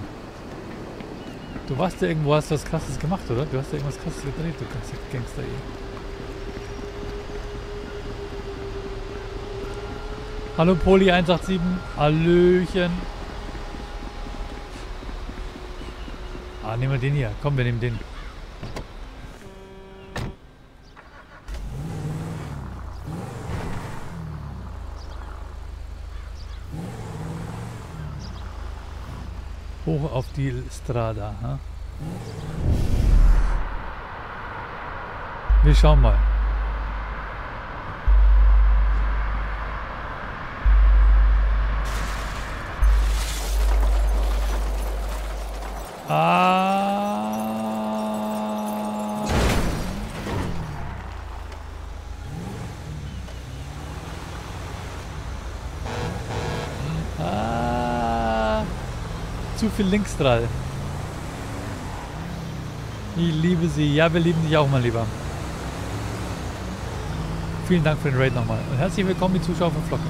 Speaker 1: Du warst ja irgendwo, hast was krasses gemacht, oder? Du hast ja irgendwas krasses gedreht, du Gangster, ey. Hallo Poli 187. Hallöchen. Ah, nehmen wir den hier. Komm, wir nehmen den. Hoch auf die Strada. Ha? Wir schauen mal. Ah. Viel Linksdrall. Ich liebe sie. Ja, wir lieben dich auch, mein Lieber. Vielen Dank für den Raid nochmal. Und herzlich willkommen, die Zuschauer von Flocke.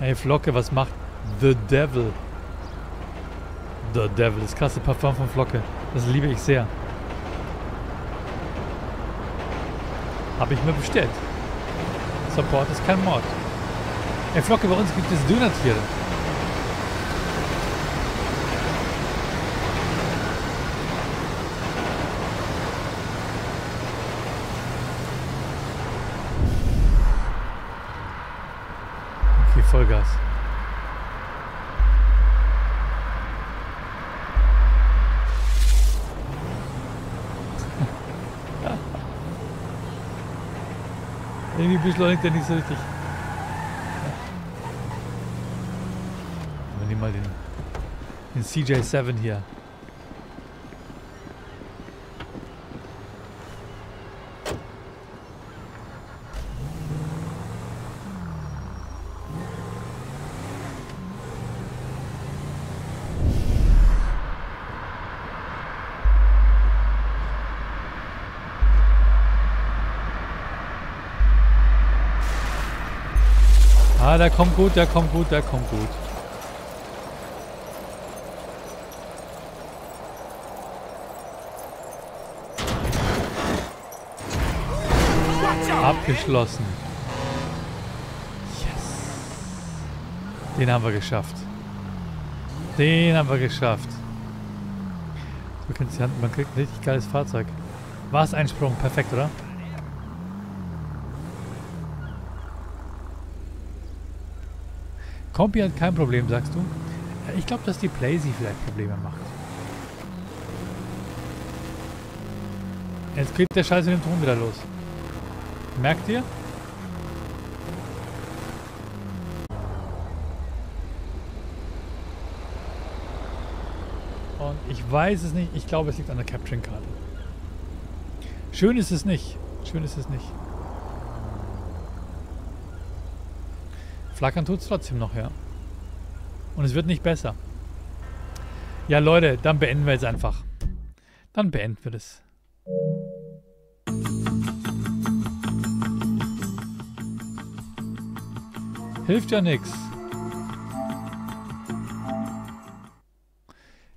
Speaker 1: Hey Flocke, was macht The Devil? The Devil, das krasse Parfum von Flocke. Das liebe ich sehr. Habe ich mir bestellt. Support ist kein Mord. Ey Flocke, bei uns gibt es Dönertiere. Okay, Vollgas. Irgendwie beschleunigt er nicht so richtig. Wir nehmen mal den, den CJ7 hier. Der kommt gut, der kommt gut, der kommt gut. Abgeschlossen. Yes. Den haben wir geschafft. Den haben wir geschafft. Du kennst die Hand, man kriegt ein richtig geiles Fahrzeug. War es ein Sprung? Perfekt, oder? Kompi hat kein Problem, sagst du? Ich glaube, dass die Playsee vielleicht Probleme macht. Jetzt geht der Scheiß in den Ton wieder los. Merkt ihr? Und ich weiß es nicht. Ich glaube, es liegt an der Capturing-Karte. Schön ist es nicht. Schön ist es nicht. Flackern tut es trotzdem noch, ja. Und es wird nicht besser. Ja, Leute, dann beenden wir jetzt einfach. Dann beenden wir das. Hilft ja nichts.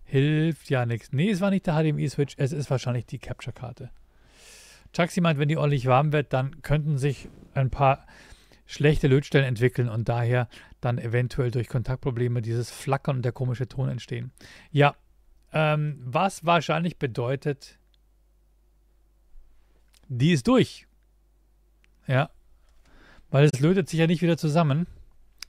Speaker 1: Hilft ja nichts. Nee, es war nicht der HDMI-Switch, es ist wahrscheinlich die Capture-Karte. Chucksy meint, wenn die ordentlich warm wird, dann könnten sich ein paar schlechte Lötstellen entwickeln und daher dann eventuell durch Kontaktprobleme dieses Flackern und der komische Ton entstehen. Ja, ähm, was wahrscheinlich bedeutet, die ist durch. Ja, weil es lötet sich ja nicht wieder zusammen.